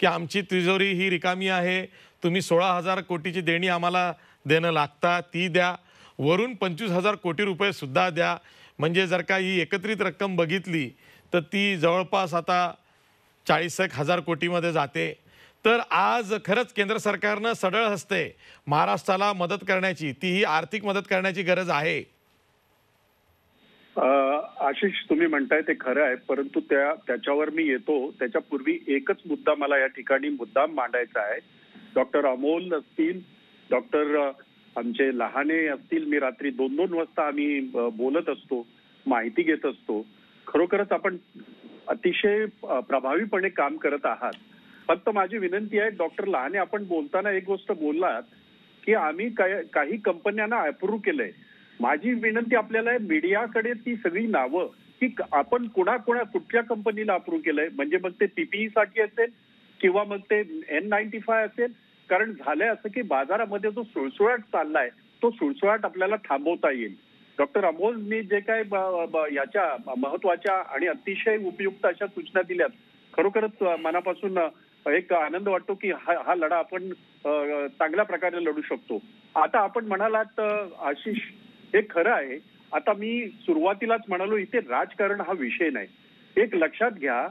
की आमची तिजोरी ही रिकामी आहे. तुम्ही सोळा हजार कोटीची देणी आम्हाला देणं लागता ती द्या. वरून पंचवीस हजार कोटी रुपयेसुद्धा द्या. म्हणजे जर का ही एकत्रित रक्कम बघितली तर ती जवळपास आता चाळीस एक हजार कोटीमध्ये जाते. तर आज खरंच केंद्र सरकारनं सडळ हस्ते महाराष्ट्राला मदत करण्याची तीही आर्थिक मदत करण्याची गरज आहे. आशिष तुम्ही म्हणताय ते खरं आहे परंतु त्या त्याच्यावर मी येतो. त्याच्यापूर्वी एकच मुद्दा मला या ठिकाणी मुद्दाम मांडायचा आहे. डॉक्टर अमोल असतील डॉक्टर आमचे लहाने असतील मी रात्री दोन दोन वाजता आम्ही बोलत असतो माहिती घेत असतो. खरोखरच आपण अतिशय प्रभावीपणे काम करत आहात. फक्त माझी विनंती आहे डॉक्टर लहाने आपण बोलताना एक गोष्ट बोललात की आम्ही काय- काही कंपन्यांना अप्रूव्ह केलंय. माझी विनंती आपल्याला आहे मीडियाकडे ती सगळी नावं की आपण कुणा कुणा कुठल्या कंपनीला अप्रूव्ह केलंय म्हणजे मग ते पीपीई साठी असेल किंवा मग ते एन नाईन्टी फाय असेल कारण झालंय असं की बाजारामध्ये जो सुळसुळाट चाललाय तो सुळसुळाट आपल्याला थांबवता येईल. डॉक्टर अमोलनी जे काय ब- ब- याच्या महत्त्वाच्या आणि अतिशय उपयुक्त अशा सूचना दिल्यात खरोखरच मनापासून एक आनंद वाटतो की हा हा लढा आपण चांगल्या प्रकारे लढू शकतो. आता आपण म्हणालात आशिष हे खरं आहे. आता मी सुरुवातीलाच म्हणालो इथे राजकारण हा विषय नाही. एक लक्षात घ्या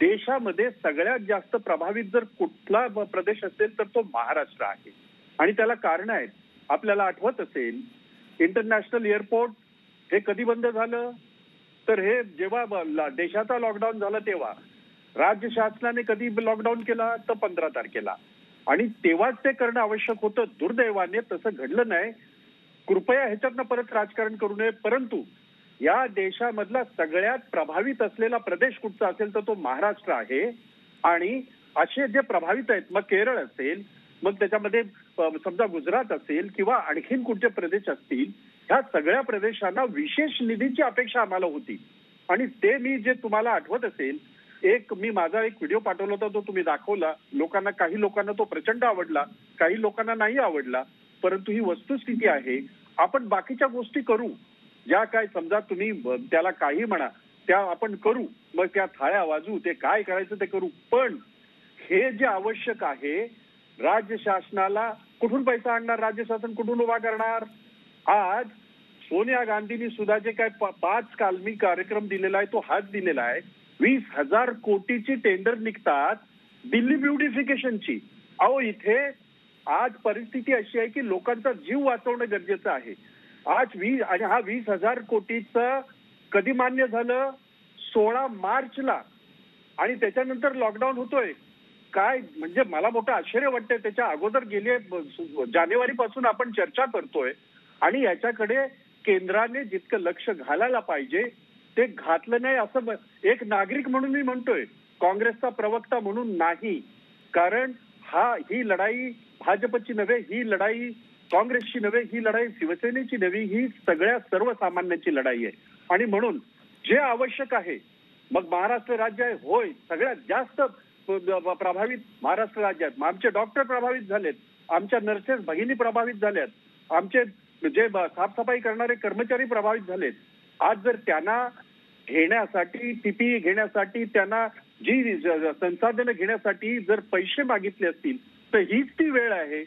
देशामध्ये सगळ्यात जास्त प्रभावित जर कुठला प्रदेश असेल तर तो महाराष्ट्र आहे. आणि त्याला कारण आहेत. आपल्याला आठवत असेल इंटरनॅशनल एअरपोर्ट हे कधी बंद झालं? तर हे जेव्हा ब- ला- देशाचा लॉकडाऊन झाला तेव्हा. राज्य शासनाने कधी लॉकडाऊन केला तर पंधरा तारखेला. आणि तेव्हाच ते करणं आवश्यक होतं. दुर्दैवाने तसं घडलं नाही. कृपया ह्याच्यातनं परत राजकारण करू नये. परंतु या देशामधला सगळ्यात प्रभावित असलेला प्रदेश कुठचा असेल तर तो महाराष्ट्र आहे. आणि असे जे प्रभावित आहेत मग केरळ असेल मग त्याच्यामध्ये समजा गुजरात असेल किंवा आणखीन कुठचे प्रदेश असतील ह्या सगळ्या प्रदेशांना विशेष निधीची अपेक्षा आम्हाला होती. आणि ते मी जे तुम्हाला आठवत असेल एक मी माझा एक व्हिडिओ पाठवला होता तो तुम्ही दाखवला. लोकांना काही लोकांना तो प्रचंड आवडला काही लोकांना नाही आवडला परंतु ही वस्तुस्थिती आहे. आपण बाकीच्या गोष्टी करू. ज्या काय समजा तुम्ही त्याला काही म्हणा त्या आपण करू. मग त्या थाळ्या वाजू ते काय करायचं ते करू. पण हे जे आवश्यक आहे राज्य शासनाला कुठून पैसा आणणार? राज्य शासन कुठून उभा करणार? आज सोनिया गांधींनी सुद्धा जे काय पाच कालमी कार्यक्रम दिलेला आहे तो हाच दिलेला आहे. वीस हजार कोटीची टेंडर निघतात दिल्ली ब्युटिफिकेशनची. अहो इथे आज परिस्थिती अशी आहे की लोकांचा जीव वाचवणं गरजेचं आहे. आज वीस आणि हा वीस हजार कोटीचं कधी मान्य झालं? सोळा मार्चला. आणि त्याच्यानंतर लॉकडाऊन होतोय. काय म्हणजे मला मोठं आश्चर्य वाटतंय. त्याच्या अगोदर गेले जानेवारी पासून आपण चर्चा करतोय. आणि याच्याकडे केंद्राने जितकं लक्ष घालायला पाहिजे ते घातलं नाही असं एक नागरिक म्हणून मी म्हणतोय काँग्रेसचा प्रवक्ता म्हणून नाही. कारण हा ही लढाई भाजपची नव्हे ही लढाई काँग्रेसची नव्हे ही लढाई शिवसेनेची नव्हे ही सगळ्या सर्वसामान्यांची लढाई आहे. आणि म्हणून जे आवश्यक आहे मग महाराष्ट्र राज्य आहे होय सगळ्यात जास्त प्रभावित महाराष्ट्र राज्यात आमचे डॉक्टर प्रभावित झालेत आमच्या नर्सेस भगिनी प्रभावित झाल्यात आमचे जे साफसफाई करणारे कर्मचारी प्रभावित झालेत. आज जर त्यांना घेण्यासाठी पीपीई घेण्यासाठी त्यांना जी संसाधनं घेण्यासाठी जर पैसे मागितले असतील तर हीच ती वेळ आहे.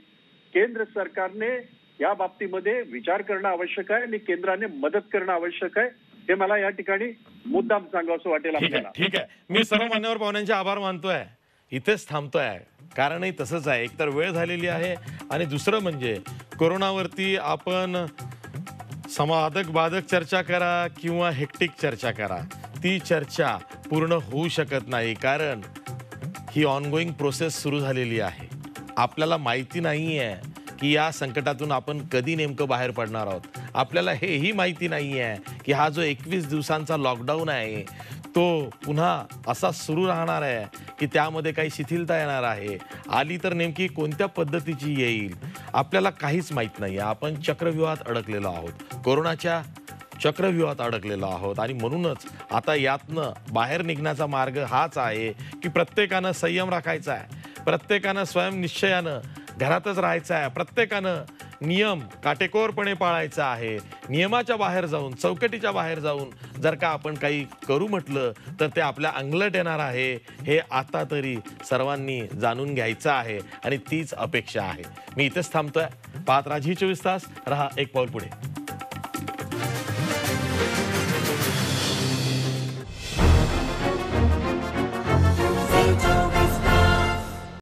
केंद्र सरकारने या बाबतीमध्ये विचार करणं आवश्यक आहे आणि केंद्राने मदत करणं आवश्यक आहे. हे मला या ठिकाणी मुद्दाम सांगावं असं वाटेल आपल्याला. ठीक आहे. मी सर्व मान्यवर पाहुण्यांचे आभार मानतोय. इथेच थांबतोय. कारणही तसंच आहे. एकतर वेळ झालेली आहे. आणि दुसरं म्हणजे कोरोनावरती आपण समाधक बाधक चर्चा करा किंवा हेक्टिक चर्चा करा. ती चर्चा पूर्ण होऊ शकत नाही कारण ही ऑनगोईंग प्रोसेस सुरू झालेली आहे. आपल्याला माहिती नाही आहे की या संकटातून आपण कधी नेमकं बाहेर पडणार आहोत. आपल्याला हेही माहिती नाही आहे की हा जो एकवीस दिवसांचा लॉकडाऊन आहे तो पुन्हा असा सुरू राहणार आहे की त्यामध्ये काही शिथिलता येणार आहे. आली तर नेमकी कोणत्या पद्धतीची येईल? आपल्याला काहीच माहीत नाही आहे आपण चक्रव्यूहात अडकलेलो आहोत. कोरोनाच्या चक्रव्यूहात अडकलेलो आहोत. आणि म्हणूनच आता यातनं बाहेर निघण्याचा मार्ग हाच आहे की प्रत्येकानं संयम राखायचा आहे. प्रत्येकानं स्वयंनिश्चयानं घरातच राहायचं आहे. प्रत्येकानं नियम काटेकोरपणे पाळायचा आहे. नियमाच्या बाहेर जाऊन चौकटीच्या बाहेर जाऊन जर का आपण काही करू म्हटलं तर ते आपल्या अंगलट येणार आहे. हे आता तरी सर्वांनी जाणून घ्यायचं आहे आणि तीच अपेक्षा आहे. मी इथेच थांबतोय. पाहत राजी चोवीस तास. रहा एक पाऊल पुढे.